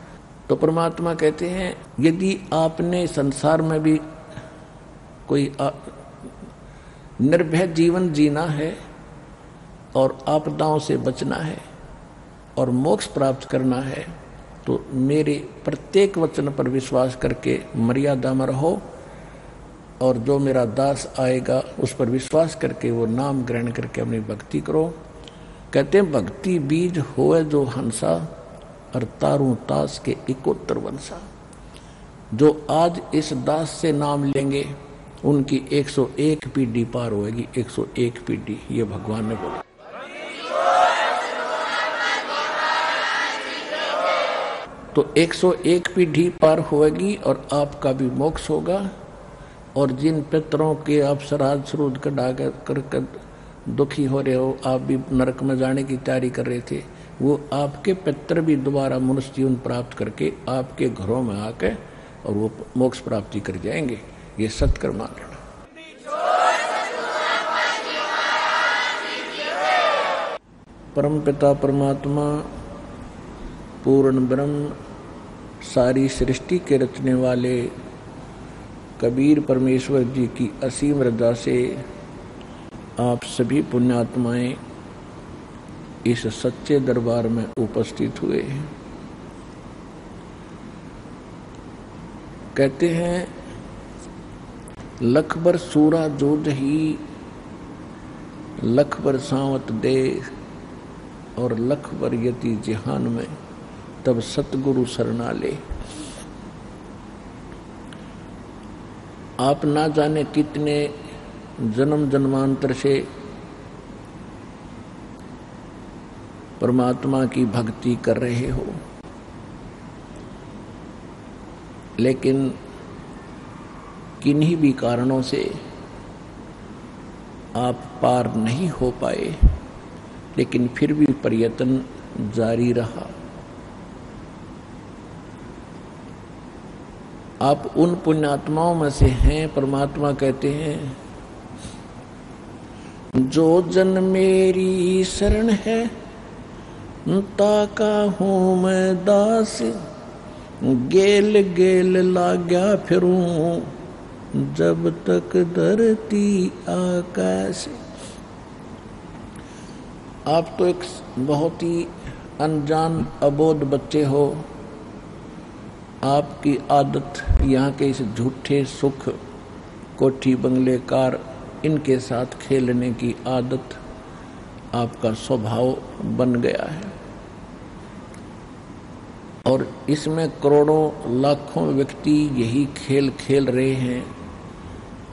तो परमात्मा कहते हैं, यदि आपने संसार में भी कोई निर्भय जीवन जीना है और आपदाओं से बचना है और मोक्ष प्राप्त करना है तो मेरे प्रत्येक वचन पर विश्वास करके मर्यादा में रहो और जो मेरा दास आएगा उस पर विश्वास करके वो नाम ग्रहण करके अपनी भक्ति करो। कहते हैं, भक्ति बीज होए जो हंसा और तारू तास के इकोत्तर वंशा। जो आज इस दास से नाम लेंगे उनकी 101 पीढ़ी पार होएगी 101 पीढ़ी ये भगवान ने बोला। तो 101 पीढ़ी पार होएगी और आपका भी मोक्ष होगा और जिन पितरों के आप श्राद्ध श्रुद्ध कटा कर, कर दुखी हो रहे हो आप भी नरक में जाने की तैयारी कर रहे थे वो आपके पितर भी दोबारा मनुष्य जीवन प्राप्त करके आपके घरों में आके और वो मोक्ष प्राप्ति कर जाएँगे। ये सत्कर मान लेना परम पिता, परमात्मा, पूर्ण ब्रह्म, सारी सृष्टि के रचने वाले कबीर परमेश्वर जी की असीम रजा से आप सभी पुण्यात्माएँ इस सच्चे दरबार में उपस्थित हुए हैं। कहते हैं लखबर सूरा जोध ही लखबर सावत दे, और लखबर यति जिहान में, तब सतगुरु शरणा ले आप ना जाने कितने जन्म जन्मांतर से परमात्मा की भक्ति कर रहे हो। लेकिन किन्हीं भी कारणों से आप पार नहीं हो पाए, लेकिन फिर भी प्रयत्न जारी रहा। आप उन पुण्यात्माओं में से हैं, परमात्मा कहते हैं, जो जन मेरी शरण है। ताका हूँ मैं दास, गेल गेल लाग्या फिरूं। जब तक धरती आकाश आप तो एक बहुत ही अनजान, अबोध बच्चे हो। आपकी आदत यहाँ के इस झूठे सुख कोठी बंगले कार, इनके साथ खेलने की आदत आपका स्वभाव बन गया है। और इसमें करोड़ों, लाखों व्यक्ति यही खेल खेल रहे हैं।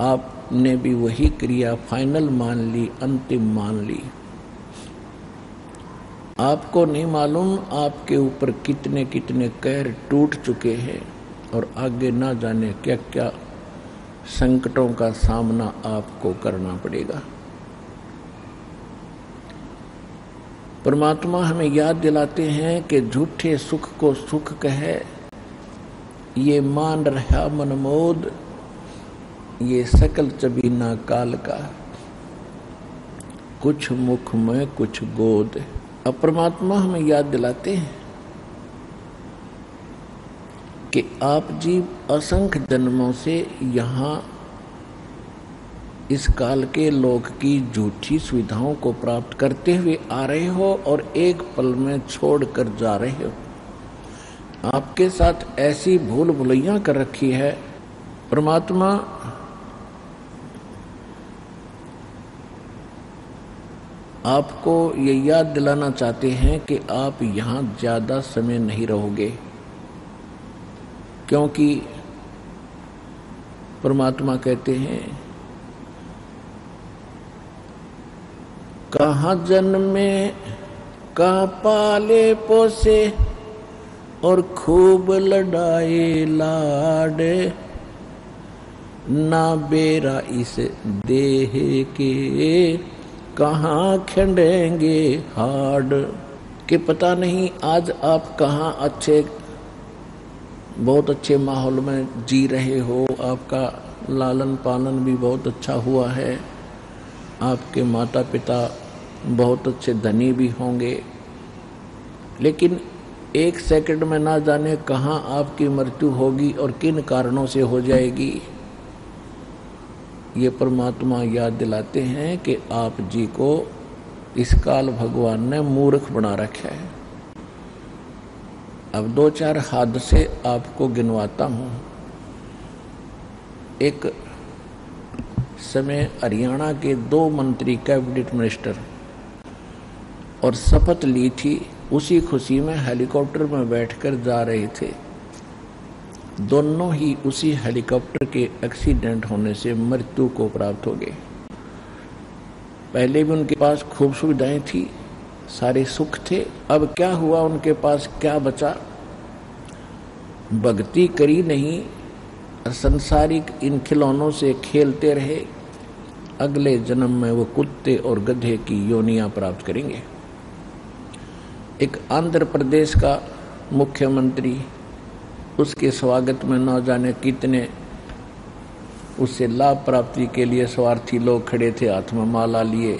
आपने भी वही क्रिया फाइनल मान ली, अंतिम मान ली। आपको नहीं मालूम आपके ऊपर कितने कितने कैर टूट चुके हैं और आगे ना जाने क्या क्या संकटों का सामना आपको करना पड़ेगा। परमात्मा हमें याद दिलाते हैं कि झूठे सुख को सुख कहे, ये मान रहा मनमोद ये सकल चबीना काल का कुछ मुख में कुछ गोद अब परमात्मा हमें याद दिलाते हैं कि आप जी असंख्य जन्मों से यहाँ इस काल के लोक की झूठी सुविधाओं को प्राप्त करते हुए आ रहे हो और एक पल में छोड़ कर जा रहे हो। आपके साथ ऐसी भूल भुलैया कर रखी है। परमात्मा आपको ये याद दिलाना चाहते हैं कि आप यहाँ ज़्यादा समय नहीं रहोगे। क्योंकि परमात्मा कहते हैं, कहा जन्मे कहा पाले पोसे और खूब लड़ाए लाडे, ना बेरा इस देह के। कहाँ खंडेंगे हाड? कि पता नहीं आज आप कहाँ अच्छे, बहुत अच्छे माहौल में जी रहे हो। आपका लालन पालन भी बहुत अच्छा हुआ है। आपके माता पिता बहुत अच्छे धनी भी होंगे। लेकिन एक सेकंड में ना जाने कहाँ आपकी मृत्यु होगी और किन कारणों से हो जाएगी। ये परमात्मा याद दिलाते हैं कि आप जी को इस काल भगवान ने मूर्ख बना रखा है। अब दो चार हादसे आपको गिनवाता हूँ। एक समय हरियाणा के दो मंत्री कैबिनेट मिनिस्टर और शपथ ली थी, उसी खुशी में हेलीकॉप्टर में बैठकर जा रहे थे। दोनों ही उसी हेलीकॉप्टर के एक्सीडेंट होने से मृत्यु को प्राप्त हो गए। पहले भी उनके पास खूब सुविधाएँ थी, सारे सुख थे, अब क्या हुआ, उनके पास क्या बचा? भक्ति करी नहीं, संसारिक इन खिलौनों से खेलते रहे। अगले जन्म में वो कुत्ते और गधे की योनियाँ प्राप्त करेंगे। एक आंध्र प्रदेश का मुख्यमंत्री उसके स्वागत में न जाने कितने उससे लाभ प्राप्ति के लिए स्वार्थी लोग खड़े थे हाथ में माला लिए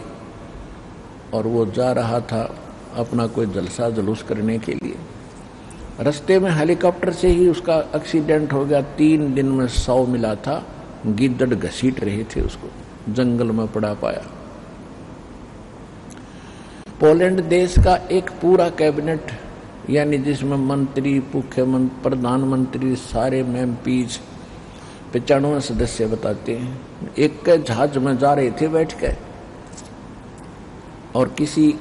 और वो जा रहा था अपना कोई जलसा जुलूस करने के लिए। रास्ते में हेलीकॉप्टर से ही उसका एक्सीडेंट हो गया। तीन दिन में सौ मिला था। गिद्दड़ घसीट रहे थे उसको। जंगल में पड़ा पाया। पोलैंड देश का एक पूरा कैबिनेट यानी जिसमें मंत्री मुख्यमंत्री प्रधानमंत्री, सारे मैम पीज पचानवे सदस्य बताते हैं। एक के जहाज़ में जा रहे थे, बैठ के और किसी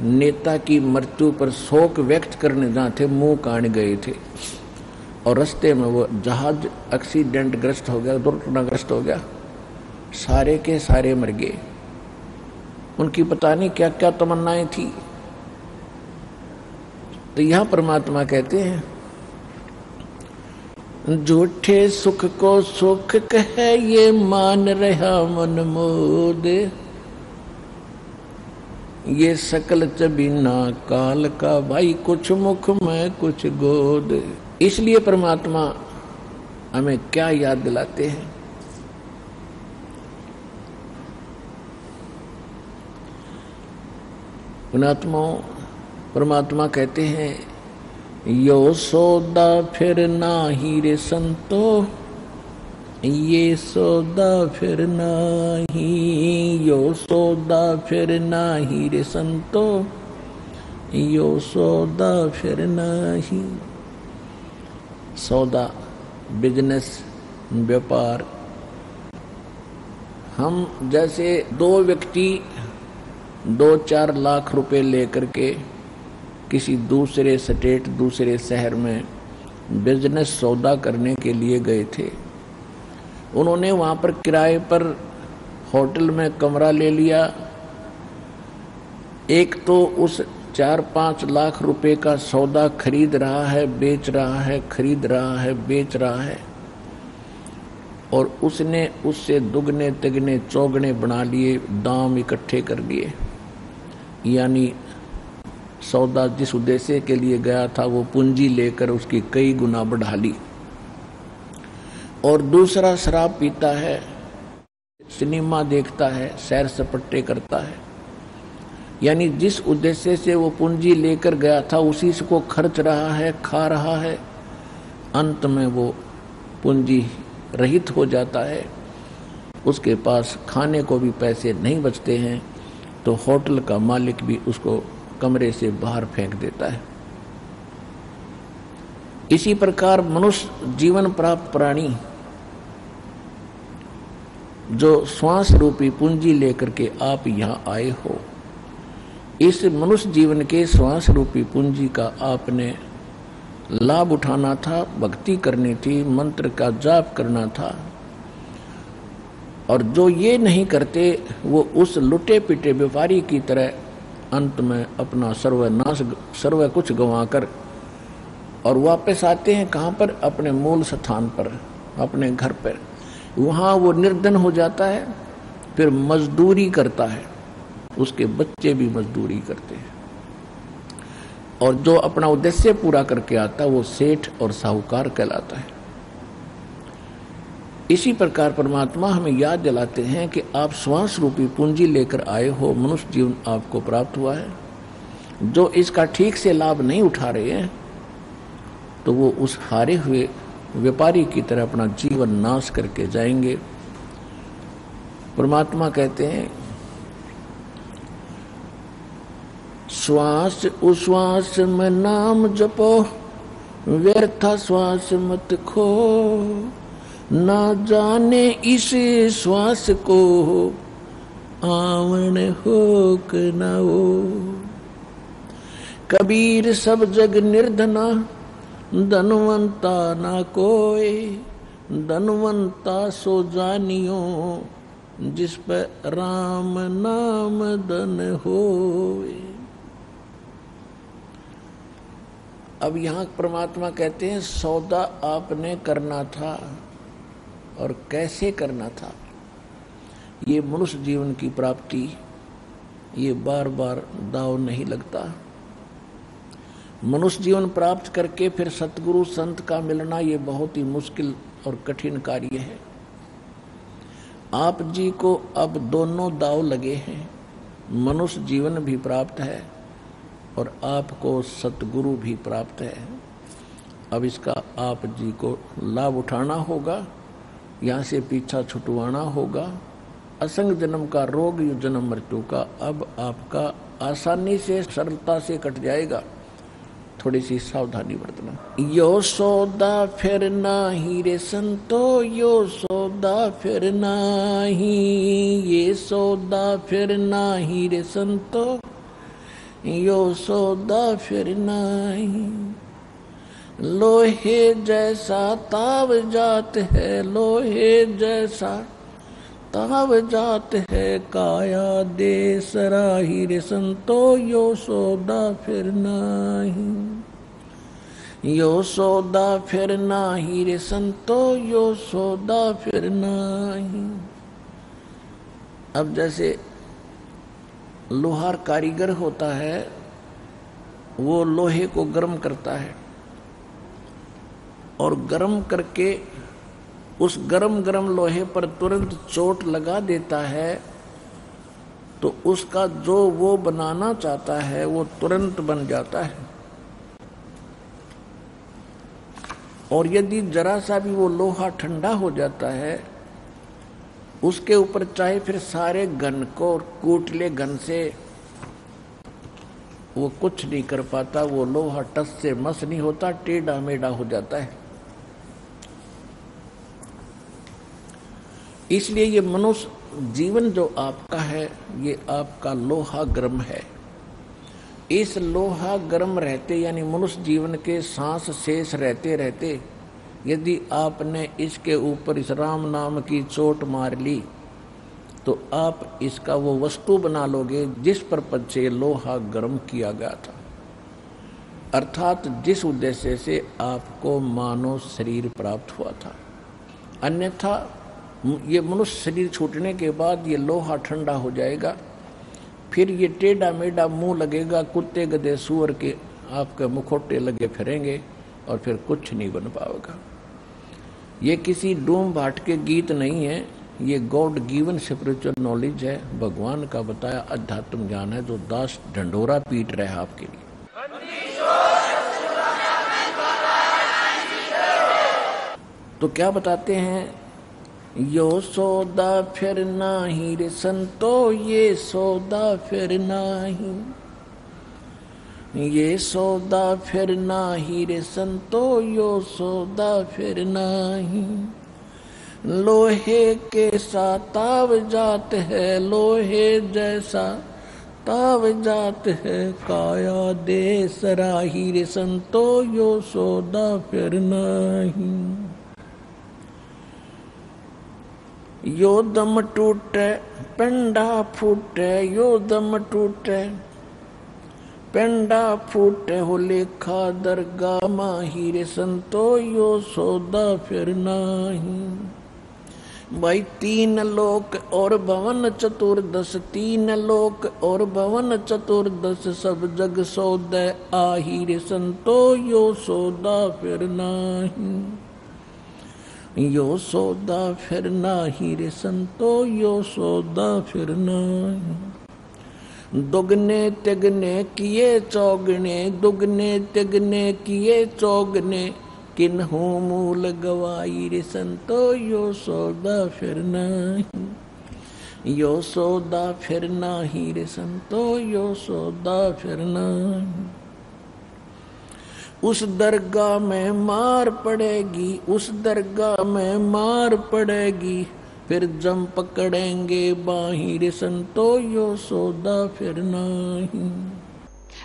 नेता की मृत्यु पर शोक व्यक्त करने जहाँ थे, मुँह काट गए थे। और रास्ते में वो जहाज़ एक्सीडेंट ग्रस्त हो गया, दुर्घटनाग्रस्त हो गया। सारे के सारे मर गए। उनकी पता नहीं क्या क्या तमन्नाएँ थी। तो यहाँ परमात्मा कहते हैं, झूठे सुख को सुख कहे ये मान रहा मन मोद। ये सकल चबीना काल का भाई, कुछ मुख में कुछ गोद। इसलिए परमात्मा हमें क्या याद दिलाते हैं? पुणात्मा परमात्मा कहते हैं, यो सौदा फिर ना ही रे संतो, ये सौदा फिर नाही, यो सौदा फिर ना ही रे संतो, यो सौदा फिर नाही। सौदा, बिज़नेस, व्यापार। हम जैसे दो व्यक्ति दो चार लाख रुपए लेकर के किसी दूसरे स्टेट, दूसरे शहर में बिज़नेस सौदा करने के लिए गए थे। उन्होंने वहाँ पर किराए पर होटल में कमरा ले लिया। एक तो उस चार पाँच लाख रुपए का सौदा खरीद रहा है, बेच रहा है, खरीद रहा है, बेच रहा है। और उसने उससे दुगने तिगने चौगने बना लिए, दाम इकट्ठे कर लिए यानी सौदा जिस उद्देश्य के लिए गया था, वो पूंजी लेकर उसकी कई गुना बढ़ा ली। और दूसरा शराब पीता है, सिनेमा देखता है, सैर सपट्टे करता है। यानी जिस उद्देश्य से वो पूंजी लेकर गया था, उसी से को खर्च रहा है, खा रहा है। अंत में वो पूंजी रहित हो जाता है। उसके पास खाने को भी पैसे नहीं बचते हैं तो होटल का मालिक भी उसको कमरे से बाहर फेंक देता है। इसी प्रकार मनुष्य जीवन प्राप्त प्राणी जो श्वास रूपी पूंजी लेकर के आप यहाँ आए हो, इस मनुष्य जीवन के श्वास रूपी पूंजी का आपने लाभ उठाना था, भक्ति करनी थी, मंत्र का जाप करना था, और जो ये नहीं करते, वो उस लुटे पिटे व्यापारी की तरह अंत में अपना सर्वनाश सर्व कुछ गंवा कर और वापस आते हैं कहाँ पर? अपने मूल स्थान पर, अपने घर पर। वहाँ वो निर्धन हो जाता है, फिर मजदूरी करता है। उसके बच्चे भी मजदूरी करते हैं। और जो अपना उद्देश्य पूरा करके आता है, वो सेठ और साहूकार कहलाता है। इसी प्रकार परमात्मा हमें याद दिलाते हैं कि आप श्वास रूपी पूंजी लेकर आए हो, मनुष्य जीवन आपको प्राप्त हुआ है। जो इसका ठीक से लाभ नहीं उठा रहे हैं तो वो उस हारे हुए व्यापारी की तरह अपना जीवन नाश करके जाएँगे। परमात्मा कहते हैं, श्वास, उश्वास में नाम जपो, व्यर्था श्वास मत खो। ना जाने इस श्वास को आवण हो क न हो। कबीर सब जग निर्धना, धनवंता ना कोई धनवंता सो जानियो, जिस पर राम नाम धन हो अब यहाँ परमात्मा कहते हैं, सौदा आपने करना था। और कैसे करना था? ये मनुष्य जीवन की प्राप्ति, ये बार बार दाव नहीं लगता। मनुष्य जीवन प्राप्त करके फिर सतगुरु, संत का मिलना ये बहुत ही मुश्किल और कठिन कार्य है। आप जी को अब दोनों दाव लगे हैं। मनुष्य जीवन भी प्राप्त है और आपको सतगुरु भी प्राप्त है। अब इसका आप जी को लाभ उठाना होगा। यहाँ से पीछा छुटवाना होगा। असंग जन्म का रोग, यु जन्म मृत्यु का, अब आपका आसानी से, सरलता से कट जाएगा। थोड़ी सी सावधानी बरतना। यो सौदा फिर नाही रे संतो, यो सौदा फिर नाही, ये सौदा फिर नाही रे संतो, यो सौदा फिर नाही। लोहे जैसा ताव जात है, लोहे जैसा ताव जात है। काया दे सराही रे संतो, यो सौदा फिर नाही। यो सौदा फिर नाही रे संतो, यो सौदा फिर नाही। अब जैसे लोहार कारीगर होता है, वो लोहे को गर्म करता है। और गर्म करके उस गरम गरम लोहे पर तुरंत चोट लगा देता है तो उसका जो वो बनाना चाहता है, वो तुरंत बन जाता है। और यदि जरा सा भी वो लोहा ठंडा हो जाता है, उसके ऊपर चाहे फिर सारे घन को और कूटले घन से वो कुछ नहीं कर पाता, वो लोहा टस से मस नहीं होता, टेढ़ा मेढ़ा हो जाता है। इसलिए ये मनुष्य जीवन जो आपका है, ये आपका लोहा गर्म है। इस लोहा गर्म रहते, यानी मनुष्य जीवन के सांस शेष रहते रहते, यदि आपने इसके ऊपर इस राम नाम की चोट मार ली तो आप इसका वो वस्तु बना लोगे जिस पर से लोहा गर्म किया गया था। अर्थात जिस उद्देश्य से आपको मानव शरीर प्राप्त हुआ था। अन्यथा ये मनुष्य शरीर छूटने के बाद ये लोहा ठंडा हो जाएगा, फिर ये टेढ़ा मेढ़ा मुँह लगेगा, कुत्ते गधे सुअर के आपके मुखोटे लगे फिरेंगे और फिर कुछ नहीं बन पाएगा। ये किसी डूम भाट के गीत नहीं है, ये गॉड गिवन स्पिरिचुअल नॉलेज है। भगवान का बताया अध्यात्म ज्ञान है जो दास ढंडोरा पीट रहे आपके लिए। तो क्या बताते हैं? यो सौदा फिर नाही रे संतो, ये सौदा फिर नाही। ये सौदा फिर नाही रे संतो, यो सौदा फिर नाही। लोहे के सा ताव जात है, लोहे जैसा ताव जात है, काया दे सराही रे संतो, यो सौदा फिर नाही। यो दम टूटे पेंडा फूटे यो दम टूटे पेंडा फूटे हो लेखा दरगा माही रे संतो यो सौदा फिर नाही भाई तीन लोक और भवन चतुर्दश तीन लोक और भवन चतुर्दश सब जग सौदे आही रे संतो यो सौदा फिर नाही यो सौदा फिर नाही रे संतो, यो सौदा फिर नाही। दुगने तिगने किए चौगने, दुगने तिगने किए चौगने किन्हू मूल गवाई रे संतो, यो सौदा फिर नहीं। यो सौदा फिर नाही रे संतो, यो सौदा फिर नहीं। उस दरगाह में मार पड़ेगी उस दरगाह में मार पड़ेगी। फिर जम पकड़ेंगे बाहिर संतो यो सौदा फिर नहीं।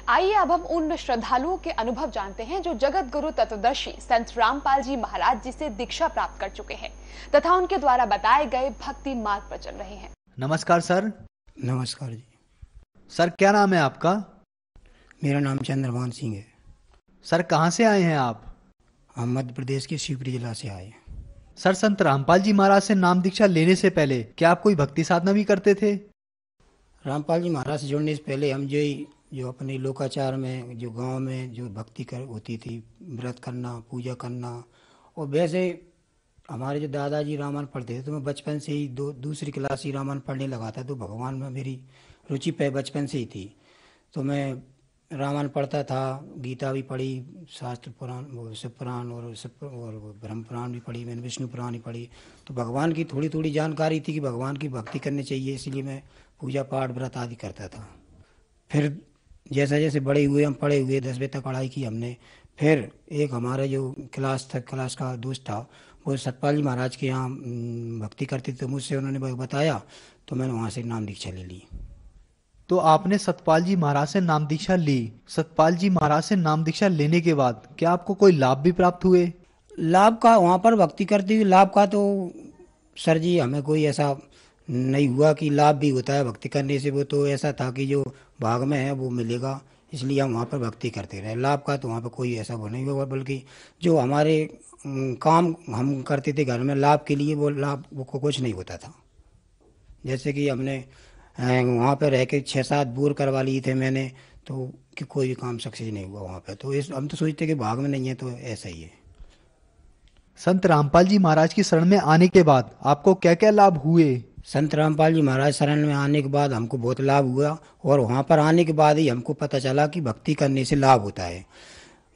आइए अब हम उन श्रद्धालुओं के अनुभव जानते हैं जो जगत गुरु तत्वदर्शी संत रामपाल जी महाराज जी से दीक्षा प्राप्त कर चुके हैं तथा उनके द्वारा बताए गए भक्ति मार्ग पर चल रहे हैं। नमस्कार सर। नमस्कार जी। सर क्या नाम है आपका? मेरा नाम चंद्रभान सिंह है। सर कहाँ से आए हैं आप? हम मध्य प्रदेश के शिवपुरी जिला से आए हैं। सर संत रामपाल जी महाराज से नाम दीक्षा लेने से पहले क्या आप कोई भक्ति साधना भी करते थे? रामपाल जी महाराज से जुड़ने से पहले हम जो जो अपने लोकाचार में जो गाँव में जो भक्ति कर होती थी व्रत करना पूजा करना और वैसे हमारे जो दादाजी रामायण पढ़ते थे तो मैं बचपन से ही दो दूसरी क्लास ही रामायण पढ़ने लगा था तो भगवान में मेरी रुचि पे बचपन से ही थी। तो मैं रामायण पढ़ता था, गीता भी पढ़ी, शास्त्र पुराण, वो शिव पुराण और शिव और ब्रह्म पुराण भी पढ़ी, मैंने विष्णु पुराण भी पढ़ी। तो भगवान की थोड़ी थोड़ी जानकारी थी कि भगवान की भक्ति करनी चाहिए, इसलिए मैं पूजा पाठ, व्रत आदि करता था। फिर जैसा जैसे बड़े हुए, हम पढ़े हुए, दस बजे तक पढ़ाई की हमने। फिर एक हमारा जो क्लास था, क्लास का दोस्त था, वो सतपाल जी महाराज के यहाँ भक्ति करते थे मुझसे उन्होंने बताया तो मैंने वहाँ से नाम दीक्षा ले ली। तो आपने सतपाल जी महाराज से नाम दीक्षा ली। सतपाल जी महाराज से नाम दीक्षा लेने के बाद क्या आपको कोई लाभ भी प्राप्त हुए? लाभ का वहाँ पर भक्ति करते हुए लाभ का तो सर जी, हमें कोई ऐसा नहीं हुआ कि लाभ भी होता है भक्ति करने से, वो तो ऐसा था कि जो भाग में है वो मिलेगा, इसलिए हम वहाँ पर भक्ति करते रहे। लाभ का तो वहाँ पर कोई ऐसा वो नहीं हुआ, बल्कि जो हमारे काम हम करते थे घर में, लाभ के लिए वो लाभ वो को कुछ नहीं होता था। जैसे कि हमने वहाँ पर रह के छः सात बोर करवा लिए थे मैंने तो कि कोई भी काम सक्सेस नहीं हुआ वहाँ पे। तो इस हम तो सोचते कि भाग में नहीं है तो ऐसा ही है। संत रामपाल जी महाराज की शरण में आने के बाद आपको क्या क्या लाभ हुए? संत रामपाल जी महाराज शरण में आने के बाद हमको बहुत लाभ हुआ और वहाँ पर आने के बाद ही हमको पता चला कि भक्ति करने से लाभ होता है।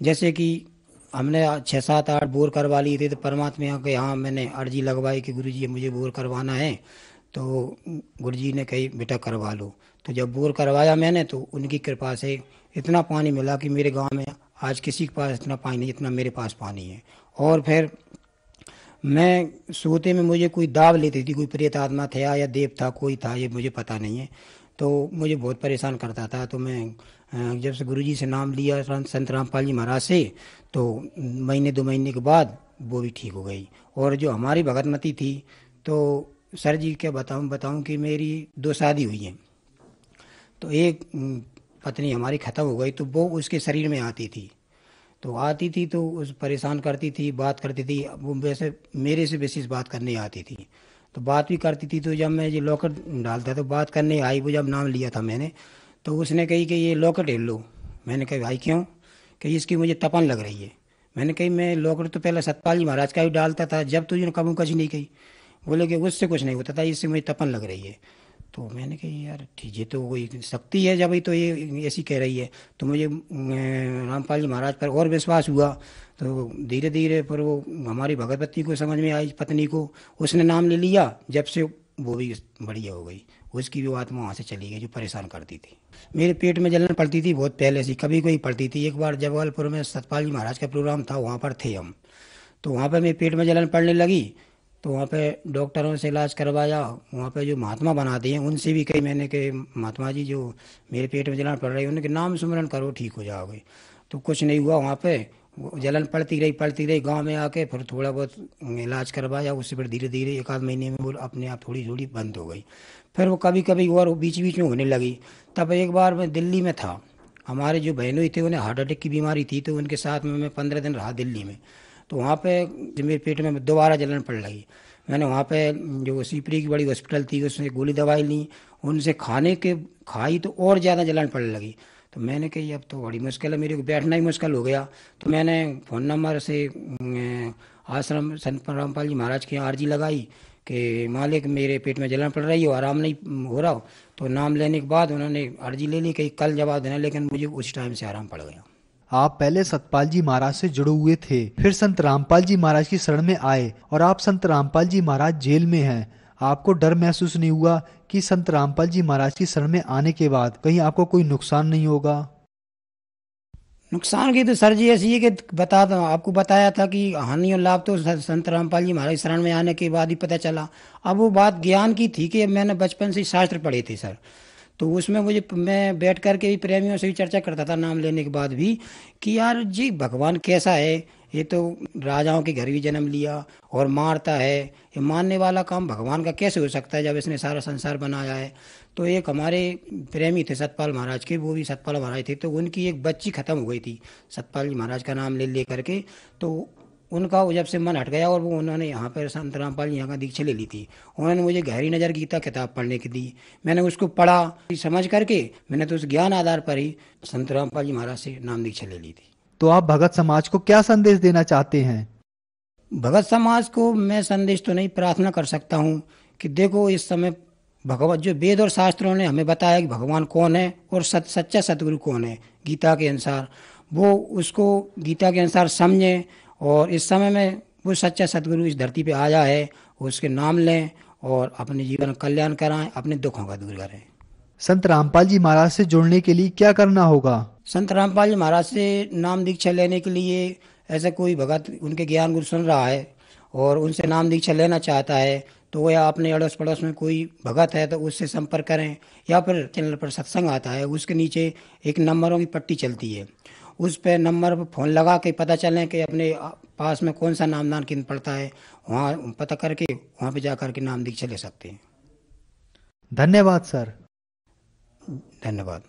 जैसे कि हमने छः सात आठ बोर करवा लिए थे तो परमात्मा के यहाँ मैंने अर्जी लगवाई कि गुरु जी मुझे बोर करवाना है। तो गुरु जी ने कही, बेटा, करवा लो। तो जब बोर करवाया मैंने तो उनकी कृपा से इतना पानी मिला कि मेरे गाँव में आज किसी के पास इतना पानी नहीं, इतना मेरे पास पानी है। और फिर मैं सोते में मुझे कोई दाव लेती थी, कोई प्रेत आत्मा था या देव था, कोई था, ये मुझे पता नहीं है। तो मुझे बहुत परेशान करता था। तो मैं जब से गुरुजी से नाम लिया संत रामपाल जी महाराज से तो महीने, दो महीने के बाद वो भी ठीक हो गई। और जो हमारी भगतमती थी तो सर जी, क्या बताऊँ बताऊँ कि मेरी दो शादी हुई है। तो एक पत्नी हमारी ख़त्म हो गई तो वो उसके शरीर में आती थी। तो आती थी तो उस परेशान करती थी, बात करती थी वो वैसे मेरे से बेसिस बात करने आती थी। तो बात भी करती थी तो जब मैं ये लॉकेट डालता तो बात करने आई, वो जब नाम लिया था मैंने तो उसने कही कि ये लॉकेट हिल लो। मैंने कही, भाई क्यों? कि इसकी मुझे तपन लग रही है। मैंने कही, मैं लॉकेट तो पहले सतपाल जी महाराज का ही डालता था, जब तुझे कबू कच नहीं कही। बोले कि उससे कुछ नहीं होता था, इससे मुझे तपन लग रही है। तो मैंने कही, यार, ठीक है तो कोई शक्ति है जब तो ये ऐसी कह रही है। तो मुझे रामपाल जी महाराज पर और विश्वास हुआ। तो धीरे धीरे पर वो हमारी भगवती को समझ में आई, पत्नी को। उसने नाम ले लिया, जब से वो भी बढ़िया हो गई। उसकी भी आत्मा वहाँ से चली गई, जो परेशान करती थी। मेरे पेट में जलन पड़ती थी बहुत पहले से, कभी कोई पड़ती थी। एक बार जबलपुर में सतपाल जी महाराज का प्रोग्राम था, वहाँ पर थे हम। तो वहाँ पर मेरे पेट में जलन पड़ने लगी। तो वहाँ पे डॉक्टरों से इलाज करवाया। वहाँ पे जो महात्मा बना दिए उनसे भी कई मैंने कि, महात्मा जी, जो मेरे पेट में जलन पड़ रही है, उनके नाम सुमरण करो, ठीक हो जाओगे। तो कुछ नहीं हुआ वहाँ पे। जलन पड़ती रही पड़ती रही गाँव में आके, फिर थोड़ा बहुत इलाज करवाया। उससे फिर धीरे धीरे एक आध महीने में वो अपने आप थोड़ी थोड़ी बंद हो गई। फिर वो कभी कभी और बीच बीच में होने लगी। तब एक बार मैं दिल्ली में था। हमारे जो बहनों थे, उन्हें हार्ट अटैक की बीमारी थी तो उनके साथ में मैं पंद्रह दिन रहा दिल्ली में। तो वहाँ पे मेरे पेट में दोबारा जलन पड़ लगी। मैंने वहाँ पे जो सीपरी की बड़ी हॉस्पिटल थी उसमें गोली दवाई ली। उनसे खाने के, खाई तो और ज़्यादा जलन पड़ने लगी। तो मैंने कही, अब तो बड़ी मुश्किल है, मेरे को बैठना ही मुश्किल हो गया। तो मैंने फ़ोन नंबर से आश्रम, संत रामपाल जी महाराज की अर्जी लगाई कि, मालिक, मेरे पेट में जलन पड़ रही हो, आराम नहीं हो रहा हो। तो नाम लेने के बाद उन्होंने अर्जी ले ली कि कल जवाब देना, लेकिन मुझे उस टाइम से आराम पड़ गया। आप पहले सतपाल जी महाराज से जुड़े हुए थे, फिर संत रामपाल जी महाराज की शरण में आए और आप संत रामपाल जी महाराज जेल में हैं। आपको डर महसूस नहीं हुआ कि संत रामपाल जी महाराज की शरण में आने के बाद कहीं आपको कोई नुकसान नहीं होगा? नुकसान की तो सर जी, ऐसी है कि बता आपको बताया था कि हानि और लाभ तो संत रामपाल जी महाराज शरण में आने के बाद ही पता चला। अब वो बात ज्ञान की थी कि मैंने बचपन से शास्त्र पढ़े थे, सर। तो उसमें मुझे, मैं बैठ कर के भी प्रेमियों से भी चर्चा करता था नाम लेने के बाद भी कि यार जी, भगवान कैसा है? ये तो राजाओं के घर भी जन्म लिया और मारता है। ये मारने वाला काम भगवान का कैसे हो सकता है जब इसने सारा संसार बनाया है? तो एक हमारे प्रेमी थे सतपाल महाराज के, वो भी सतपाल महाराज थे तो उनकी एक बच्ची खत्म हो गई थी, सतपाल जी महाराज का नाम ले ले करके तो उनका जब से मन हट गया और वो उन्होंने यहाँ पर संत रामपाल यहाँ का दीक्षा ले ली थी उन्होंने मुझे गहरी नज़र गीता किताब पढ़ने की दी। मैंने उसको पढ़ा समझ करके मैंने तो उस ज्ञान आधार पर ही संत रामपाल जी महाराज से नाम दीक्षा ले ली थी। तो आप भगत समाज को क्या संदेश देना चाहते हैं? भगत समाज को मैं संदेश तो नहीं प्रार्थना कर सकता हूँ कि देखो इस समय भगवत जो वेद और शास्त्रों ने हमें बताया कि भगवान कौन है और सच सच्चा सतगुरु कौन है गीता के अनुसार। वो उसको गीता के अनुसार समझें और इस समय में वो सच्चा सदगुरु इस धरती पे आया है उसके नाम लें और अपने जीवन कल्याण कराएँ अपने दुखों का दूर करें। संत रामपाल जी महाराज से जुड़ने के लिए क्या करना होगा? संत रामपाल जी महाराज से नाम दीक्षा लेने के लिए ऐसा कोई भगत उनके ज्ञान गुरु सुन रहा है और उनसे नाम दीक्षा लेना चाहता है तो या अपने अड़ोस पड़ोस में कोई भगत है तो उससे संपर्क करें या फिर चैनल पर सत्संग आता है उसके नीचे एक नंबरों की पट्टी चलती है। उस पर नंबर पर फ़ोन लगा के पता चलें कि अपने पास में कौन सा नामदान किन पड़ता है वहाँ पता करके वहाँ पे जा करके नाम दीक्षा ले सकते हैं। धन्यवाद सर। धन्यवाद।